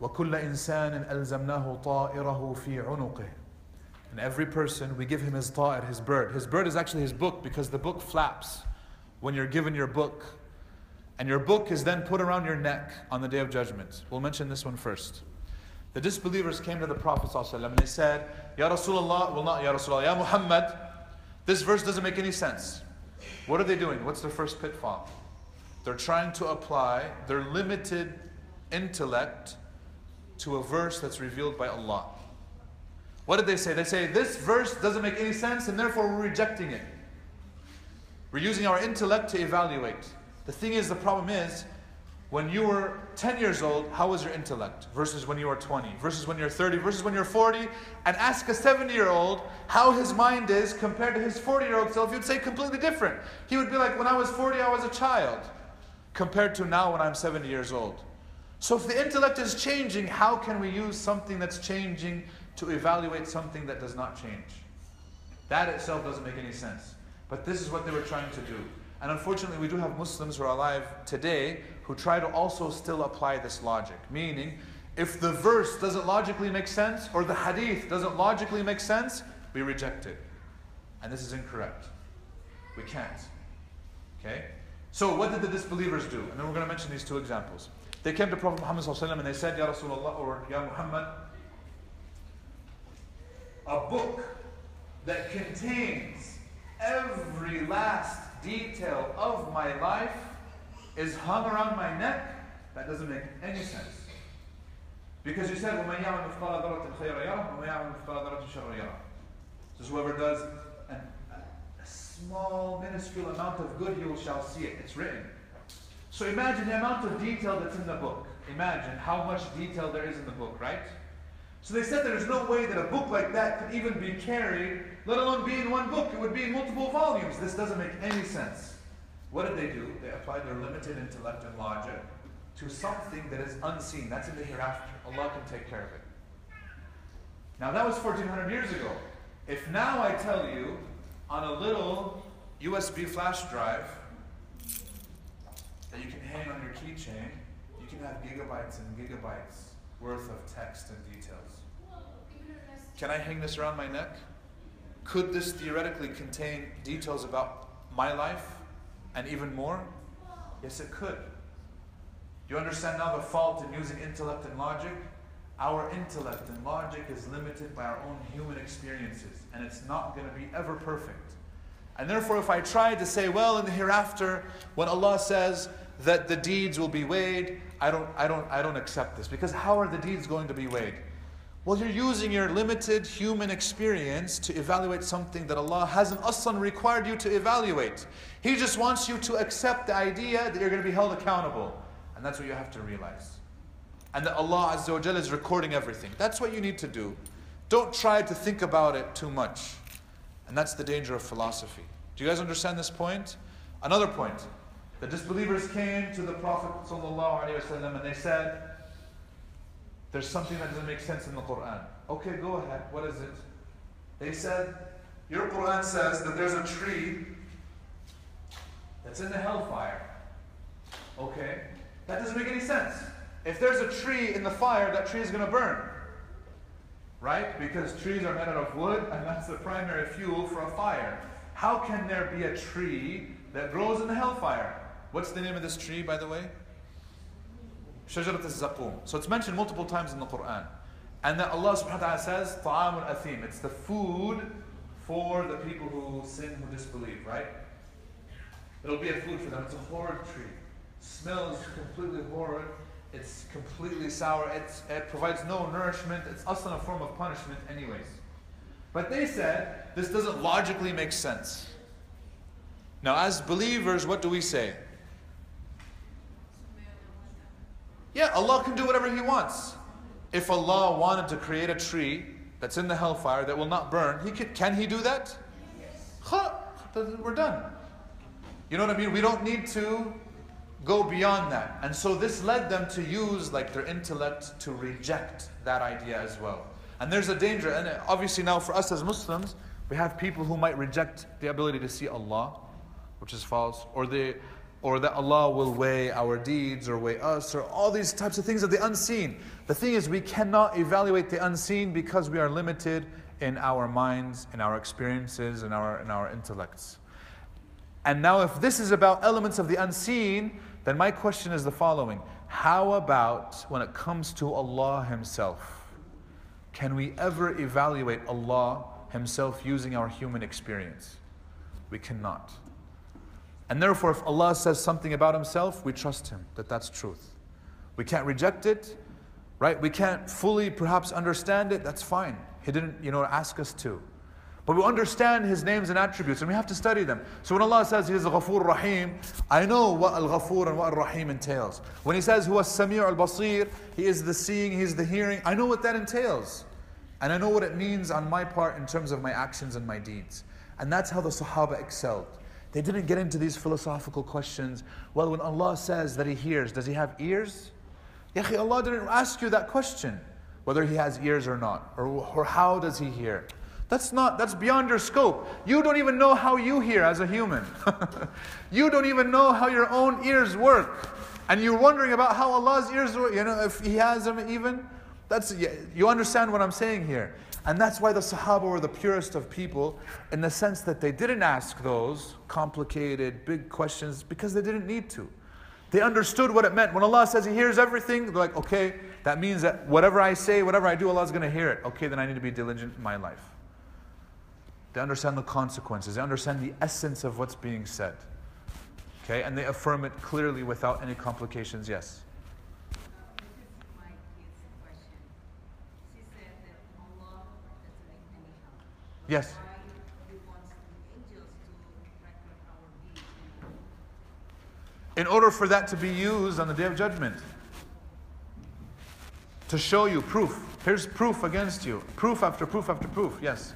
وكل إنسان ألزمناه طائره في عنقه And every person, we give him his ta'ir, his bird. His bird is actually his book because the book flaps when you're given your book. And your book is then put around your neck on the day of judgment. We'll mention this one first. The disbelievers came to the Prophet ﷺ and they said, Ya Rasulullah, well not Ya Rasulullah, Ya Muhammad, this verse doesn't make any sense. What are they doing? What's their first pitfall? They're trying to apply their limited intellect to a verse that's revealed by Allah. What did they say? They say, this verse doesn't make any sense and therefore we're rejecting it. We're using our intellect to evaluate. The thing is, the problem is, when you were 10 years old, how was your intellect? Versus when you were 20, versus when you're 30, versus when you're 40. And ask a 70 year old how his mind is compared to his 40 year old self. you'd say completely different. He would be like, when I was 40, I was a child, compared to now when I'm 70 years old. So if the intellect is changing, how can we use something that's changing to evaluate something that does not change? That itself doesn't make any sense. But this is what they were trying to do. And unfortunately, we do have Muslims who are alive today who try to also still apply this logic. Meaning, if the verse doesn't logically make sense or the hadith doesn't logically make sense, we reject it. And this is incorrect. We can't. Okay? So, what did the disbelievers do? And then we're going to mention these two examples. They came to Prophet Muhammad and they said, Ya Rasulullah or Ya Muhammad, a book that contains every last detail of my life is hung around my neck, that doesn't make any sense. Because you said, وَمَنْ يَعْمَلْ مِثْقَالَ ذَرَّةٍ خَيْرًا يَرَهُ وَمَنْ يَعْمَلْ مِثْقَالَ ذَرَّةٍ شَرًّا يَرَهُ Just whoever does an, a small, minuscule amount of good, you shall see it. It's written. So imagine the amount of detail that's in the book. Imagine how much detail there is in the book, right? So they said there's no way that a book like that could even be carried, let alone be in one book. It would be in multiple volumes. This doesn't make any sense. What did they do? They applied their limited intellect and logic to something that is unseen. That's in the hereafter. Allah can take care of it. Now that was 1400 years ago. If now I tell you on a little USB flash drive that you can hang on your keychain, you can have gigabytes and gigabytes worth of text and details. Can I hang this around my neck? Could this theoretically contain details about my life and even more? Yes, it could. Do you understand now the fault in using intellect and logic? Our intellect and logic is limited by our own human experiences, and it's not going to be ever perfect. And therefore, if I try to say, well, in the hereafter, when Allah says that the deeds will be weighed, I don't, I don't, I don't accept this. Because how are the deeds going to be weighed? Well, you're using your limited human experience to evaluate something that Allah hasn't aslan required you to evaluate. He just wants you to accept the idea that you're going to be held accountable. And that's what you have to realize. And that Allah Azza wa is recording everything. That's what you need to do. Don't try to think about it too much. And that's the danger of philosophy. Do you guys understand this point? Another point. The disbelievers came to the Prophet ﷺ and they said, there's something that doesn't make sense in the Quran. Okay, go ahead. What is it? They said, Your Quran says that there's a tree that's in the hellfire. Okay? That doesn't make any sense. If there's a tree in the fire, that tree is going to burn. right? Because trees are made out of wood, and that's the primary fuel for a fire. How can there be a tree that grows in the hellfire? What's the name of this tree, by the way? Shajarat al-Zaqum. So it's mentioned multiple times in the Quran. And that Allah subhanahu wa ta'ala says, Ta'amul athim. It's the food for the people who sin, who disbelieve, right? It'll be a food for them. It's a horrid tree. Smells completely horrid. It's completely sour. It's, it provides no nourishment. It's also a form of punishment, anyways. But they said this doesn't logically make sense. Now, as believers, what do we say? Yeah, Allah can do whatever He wants. If Allah wanted to create a tree that's in the hellfire that will not burn, He can, can He do that? Yes. We're done. You know what I mean? We don't need to go beyond that. And so this led them to use like their intellect to reject that idea as well. And there's a danger, and obviously now for us as Muslims, we have people who might reject the ability to see Allah, which is false, or they or that Allah will weigh our deeds or weigh us, or all these types of things of the unseen. The thing is, we cannot evaluate the unseen because we are limited in our minds, in our experiences, in our, in our intellects. And now, if this is about elements of the unseen, then my question is the following How about when it comes to Allah Himself? Can we ever evaluate Allah Himself using our human experience? We cannot. And therefore, if Allah says something about Himself, we trust Him that that's truth. We can't reject it, right? We can't fully perhaps understand it, that's fine. He didn't, you know, ask us to. But we understand His names and attributes and we have to study them. So when Allah says He is Ghafoor Rahim, I know what Al Ghafoor and what Al Rahim entails. When He says Huwa Samir Al Basir, He is the seeing, He is the hearing, I know what that entails. And I know what it means on my part in terms of my actions and my deeds. And that's how the Sahaba excelled. They didn't get into these philosophical questions. Well, when Allah says that He hears, does He have ears? Yahi, Allah didn't ask you that question, whether He has ears or not, or, or how does He hear. That's not, that's beyond your scope. You don't even know how you hear as a human. you don't even know how your own ears work. And you're wondering about how Allah's ears work, you know, if He has them even. That's, you understand what I'm saying here. And that's why the Sahaba were the purest of people in the sense that they didn't ask those complicated, big questions because they didn't need to. They understood what it meant. When Allah says He hears everything, they're like, okay, that means that whatever I say, whatever I do, Allah's going to hear it. Okay, then I need to be diligent in my life. They understand the consequences, they understand the essence of what's being said. Okay, and they affirm it clearly without any complications. Yes. Yes. In order for that to be used on the day of judgment, to show you proof. Here's proof against you. Proof after proof after proof. Yes.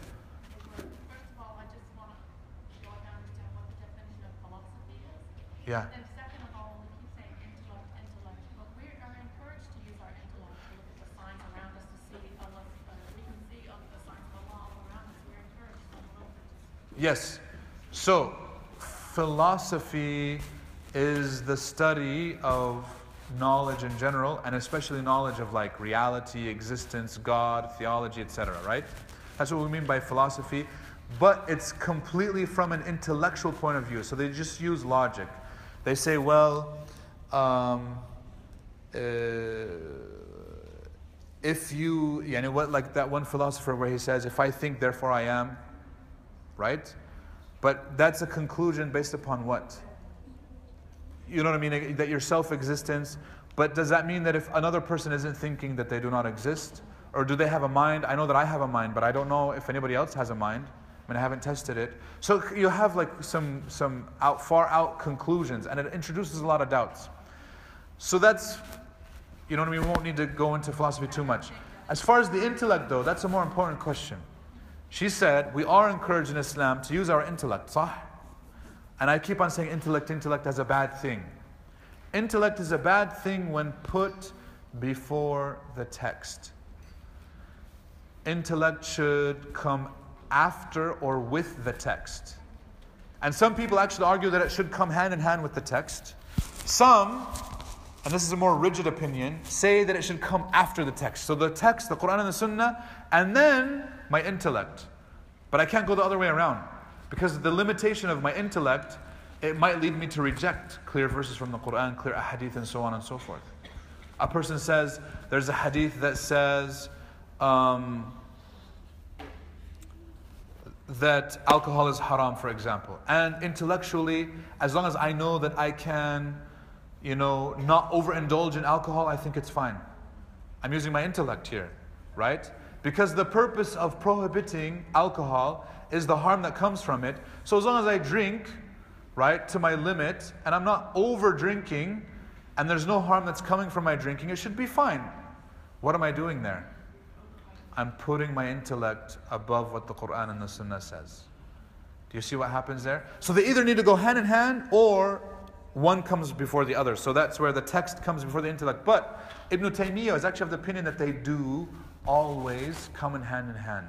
Yeah. Yes. So, philosophy is the study of knowledge in general, and especially knowledge of like reality, existence, God, theology, etc. Right? That's what we mean by philosophy. But it's completely from an intellectual point of view. So they just use logic. They say, well, um, uh, if you, you know what, like that one philosopher where he says, if I think, therefore I am, right? But that's a conclusion based upon what? You know what I mean? That your self existence. But does that mean that if another person isn't thinking that they do not exist? Or do they have a mind? I know that I have a mind, but I don't know if anybody else has a mind. I mean, I haven't tested it. So you have like some, some out, far out conclusions, and it introduces a lot of doubts. So that's, you know what I mean? We won't need to go into philosophy too much. As far as the intellect, though, that's a more important question. She said, We are encouraged in Islam to use our intellect, sah? And I keep on saying intellect, intellect as a bad thing. Intellect is a bad thing when put before the text. Intellect should come after or with the text. And some people actually argue that it should come hand in hand with the text. Some, and this is a more rigid opinion, say that it should come after the text. So the text, the Quran and the Sunnah, and then my intellect. But I can't go the other way around because the limitation of my intellect, it might lead me to reject clear verses from the Quran, clear hadith, and so on and so forth. A person says, there's a hadith that says um, that alcohol is haram, for example. And intellectually, as long as I know that I can, you know, not overindulge in alcohol, I think it's fine. I'm using my intellect here, right? Because the purpose of prohibiting alcohol is the harm that comes from it. So as long as I drink, right, to my limit, and I'm not over drinking, and there's no harm that's coming from my drinking, it should be fine. What am I doing there? I'm putting my intellect above what the Quran and the Sunnah says. Do you see what happens there? So they either need to go hand in hand or one comes before the other. So that's where the text comes before the intellect. But Ibn Taymiyyah is actually of the opinion that they do always come in hand in hand.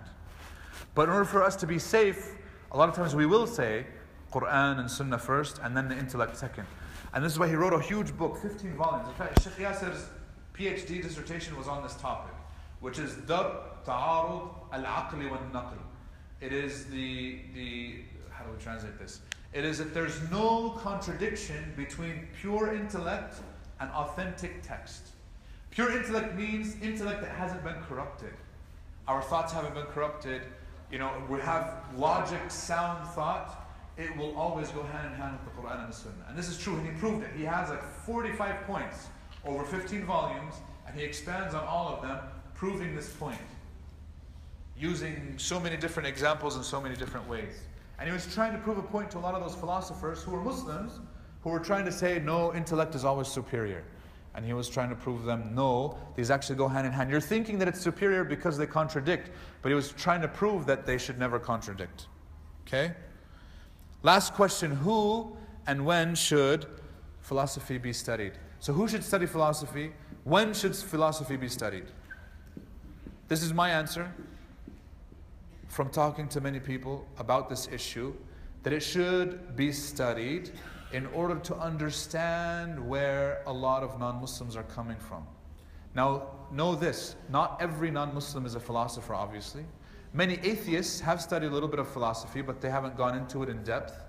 But in order for us to be safe, a lot of times we will say Quran and Sunnah first and then the intellect second. And this is why he wrote a huge book, 15 volumes. In fact, Sheikh Yasser's PhD dissertation was on this topic, which is Dar' Ta'arud al-Aqli wal-Naql. It is the, the, how do we translate this? It is that there's no contradiction between pure intellect and authentic text. Pure intellect means intellect that hasn't been corrupted. Our thoughts haven't been corrupted. You know, we have logic, sound thought. It will always go hand in hand with the Quran and the Sunnah. And this is true, and he proved it. He has like 45 points over 15 volumes, and he expands on all of them, proving this point. Using so many different examples in so many different ways. And he was trying to prove a point to a lot of those philosophers who were Muslims, who were trying to say, no, intellect is always superior. And he was trying to prove them, no, these actually go hand in hand. You're thinking that it's superior because they contradict, but he was trying to prove that they should never contradict. Okay? Last question Who and when should philosophy be studied? So, who should study philosophy? When should philosophy be studied? This is my answer from talking to many people about this issue that it should be studied in order to understand where a lot of non Muslims are coming from. Now, know this not every non Muslim is a philosopher, obviously. Many atheists have studied a little bit of philosophy, but they haven't gone into it in depth.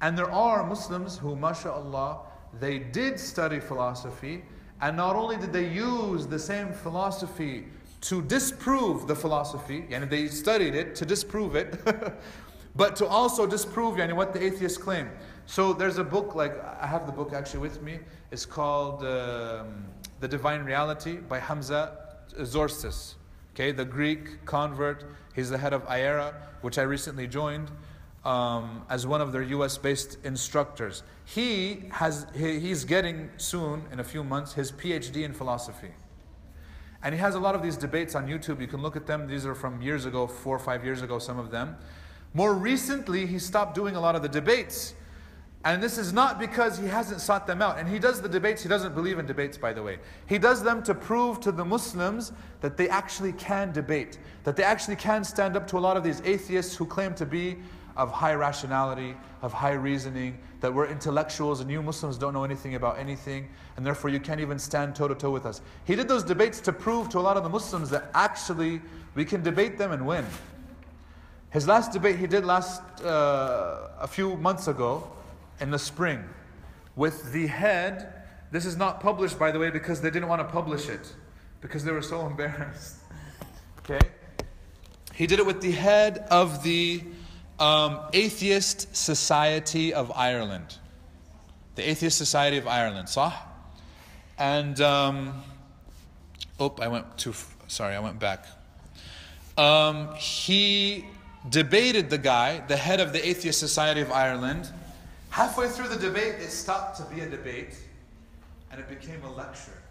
And there are Muslims who, mashallah, they did study philosophy, and not only did they use the same philosophy to disprove the philosophy, and they studied it to disprove it, but to also disprove yani, what the atheists claim. So there's a book, like I have the book actually with me. It's called um, The Divine Reality by Hamza Tzortzis. Okay, the Greek convert. He's the head of IERA, which I recently joined um, as one of their US based instructors. He has, he, he's getting soon, in a few months, his PhD in philosophy. And he has a lot of these debates on YouTube. You can look at them. These are from years ago, four or five years ago, some of them. More recently, he stopped doing a lot of the debates and this is not because he hasn't sought them out. And he does the debates, he doesn't believe in debates, by the way. He does them to prove to the Muslims that they actually can debate, that they actually can stand up to a lot of these atheists who claim to be of high rationality, of high reasoning, that we're intellectuals and you Muslims don't know anything about anything, and therefore you can't even stand toe to toe with us. He did those debates to prove to a lot of the Muslims that actually we can debate them and win. His last debate he did last uh, a few months ago in the spring with the head. This is not published, by the way, because they didn't want to publish it, because they were so embarrassed. Okay? He did it with the head of the um, Atheist Society of Ireland. The Atheist Society of Ireland, sah? And, um, oh, I went too, sorry, I went back. Um, he debated the guy, the head of the Atheist Society of Ireland, Halfway through the debate, it stopped to be a debate and it became a lecture.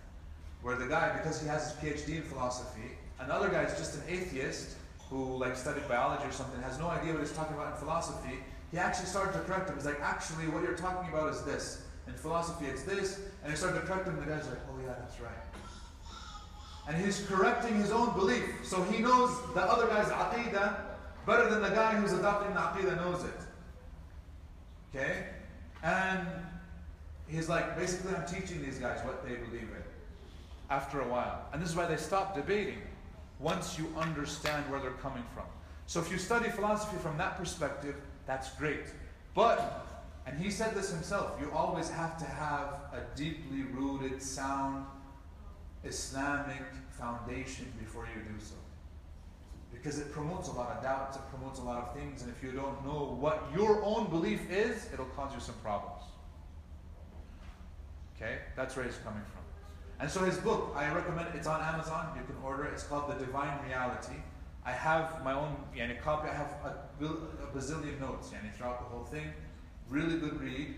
Where the guy, because he has his PhD in philosophy, another guy is just an atheist who like studied biology or something, has no idea what he's talking about in philosophy. He actually started to correct him. He's like, actually, what you're talking about is this. In philosophy, it's this. And he started to correct him. The guy's like, oh yeah, that's right. And he's correcting his own belief. So he knows the other guy's aqidah better than the guy who's adopting the aqidah knows it. Okay? And he's like, basically, I'm teaching these guys what they believe in after a while. And this is why they stop debating once you understand where they're coming from. So if you study philosophy from that perspective, that's great. But, and he said this himself, you always have to have a deeply rooted, sound Islamic foundation before you do so. Because it promotes a lot of doubts, it promotes a lot of things, and if you don't know what your own belief is, it'll cause you some problems. Okay? That's where he's coming from. And so his book, I recommend it's on Amazon, you can order it. It's called The Divine Reality. I have my own yani, copy, I have a, a bazillion notes yani, throughout the whole thing. Really good read.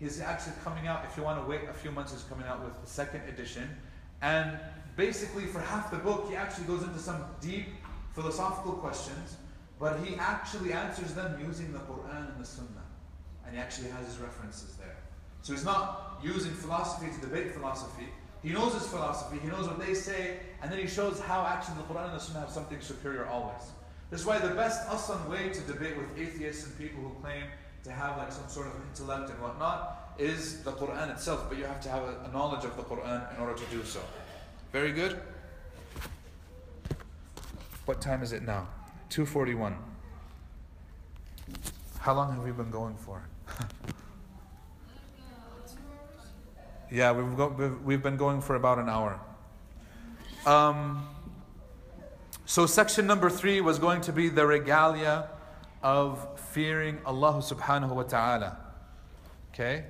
He's actually coming out, if you want to wait a few months, he's coming out with the second edition. And basically, for half the book, he actually goes into some deep philosophical questions, but he actually answers them using the Quran and the Sunnah. And he actually has his references there. So he's not using philosophy to debate philosophy. He knows his philosophy, he knows what they say, and then he shows how actually the Quran and the Sunnah have something superior always. This is why the best aslan way to debate with atheists and people who claim to have like some sort of intellect and whatnot is the Quran itself, but you have to have a, a knowledge of the Quran in order to do so. Very good. What time is it now? 2:41. How long have we been going for? yeah, we've, go, we've, we've been going for about an hour. Um, so section number three was going to be the regalia of fearing Allah subhanahu wa ta'ala. Okay?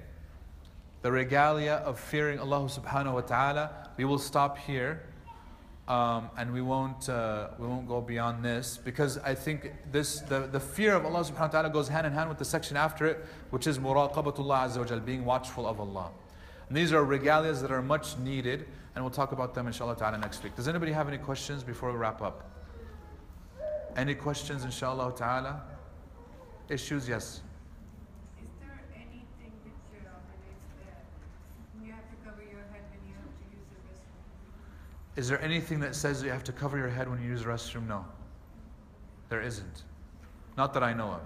The regalia of fearing Allah subhanahu wa ta'ala. We will stop here. Um, and we won't uh, we won't go beyond this because I think this the, the fear of Allah subhanahu wa ta'ala goes hand in hand with the section after it, which is muraqabatullah azza wa being watchful of Allah. And these are regalias that are much needed, and we'll talk about them inshallah ta'ala next week. Does anybody have any questions before we wrap up? Any questions inshallah ta'ala? Issues, yes. Is there anything that uh, relates that you have to cover your head when you have to use the restroom? Is there anything that says you have to cover your head when you use the restroom? No. There isn't. Not that I know of.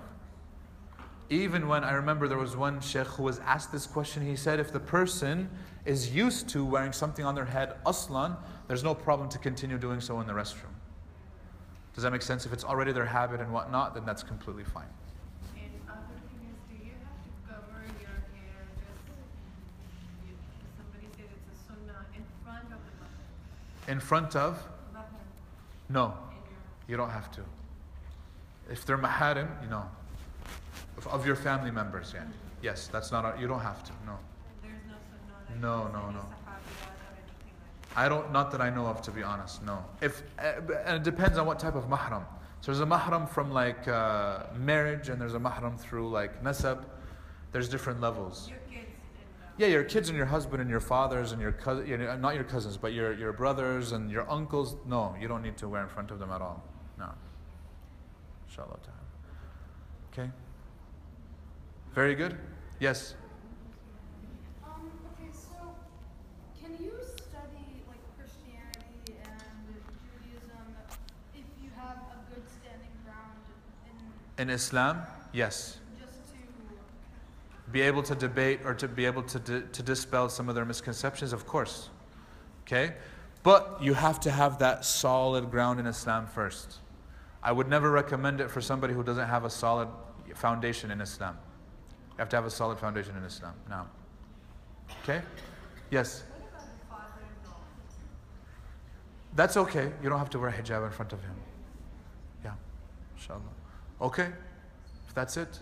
Even when I remember there was one sheikh who was asked this question, he said if the person is used to wearing something on their head, aslan, there's no problem to continue doing so in the restroom. Does that make sense? If it's already their habit and whatnot, then that's completely fine. And other thing is, do you have to cover your hair just, you, somebody said it's a sunnah in front of the mother? In front of, no, you don't have to. If they're maharim, you know, of, your family members, yeah. Yes, that's not, you don't have to, no. no No, no, I don't, not that I know of, to be honest. No. If uh, and it depends on what type of mahram. So there's a mahram from like uh, marriage, and there's a mahram through like nasab. There's different levels. that. Your kids and, uh, Yeah, your kids and your husband and your fathers and your cousin, you know, not your cousins, but your your brothers and your uncles. No, you don't need to wear in front of them at all. No. Inshallah. ta'ala. Okay. Very good. Yes. Um, okay, so can you study like Christianity and Judaism if you have a good standing ground in In Islam, yes. Be able to debate or to be able to, di- to dispel some of their misconceptions, of course. Okay? But you have to have that solid ground in Islam first. I would never recommend it for somebody who doesn't have a solid foundation in Islam. You have to have a solid foundation in Islam. Now. Okay? Yes? That's okay. You don't have to wear hijab in front of him. Yeah. Inshallah. Okay? If that's it.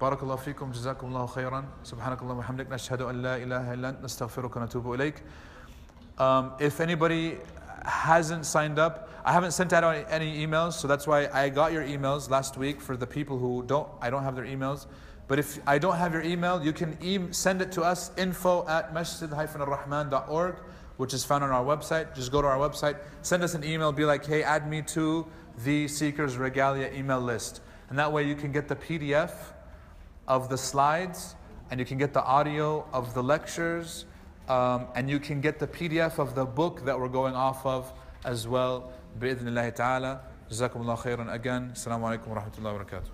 بارك الله فيكم جزاكم الله خيرا سبحانك اللهم وبحمدك نشهد أن لا إله إلا أنت نستغفرك ونتوب إليك um, If anybody hasn't signed up I haven't sent out any- any emails so that's why I got your emails last week for the people who don't I don't have their emails but if I don't have your email you can e- send it to us info at masjid-rahman.org which is found on our website just go to our website send us an email be like hey add me to the Seekers Regalia email list and that way you can get the PDF of the slides, and you can get the audio of the lectures, um, and you can get the PDF of the book that we're going off of as well. بإذن الله تعالى. جزاكم الله خيرا again. السلام عليكم ورحمة الله وبركاته.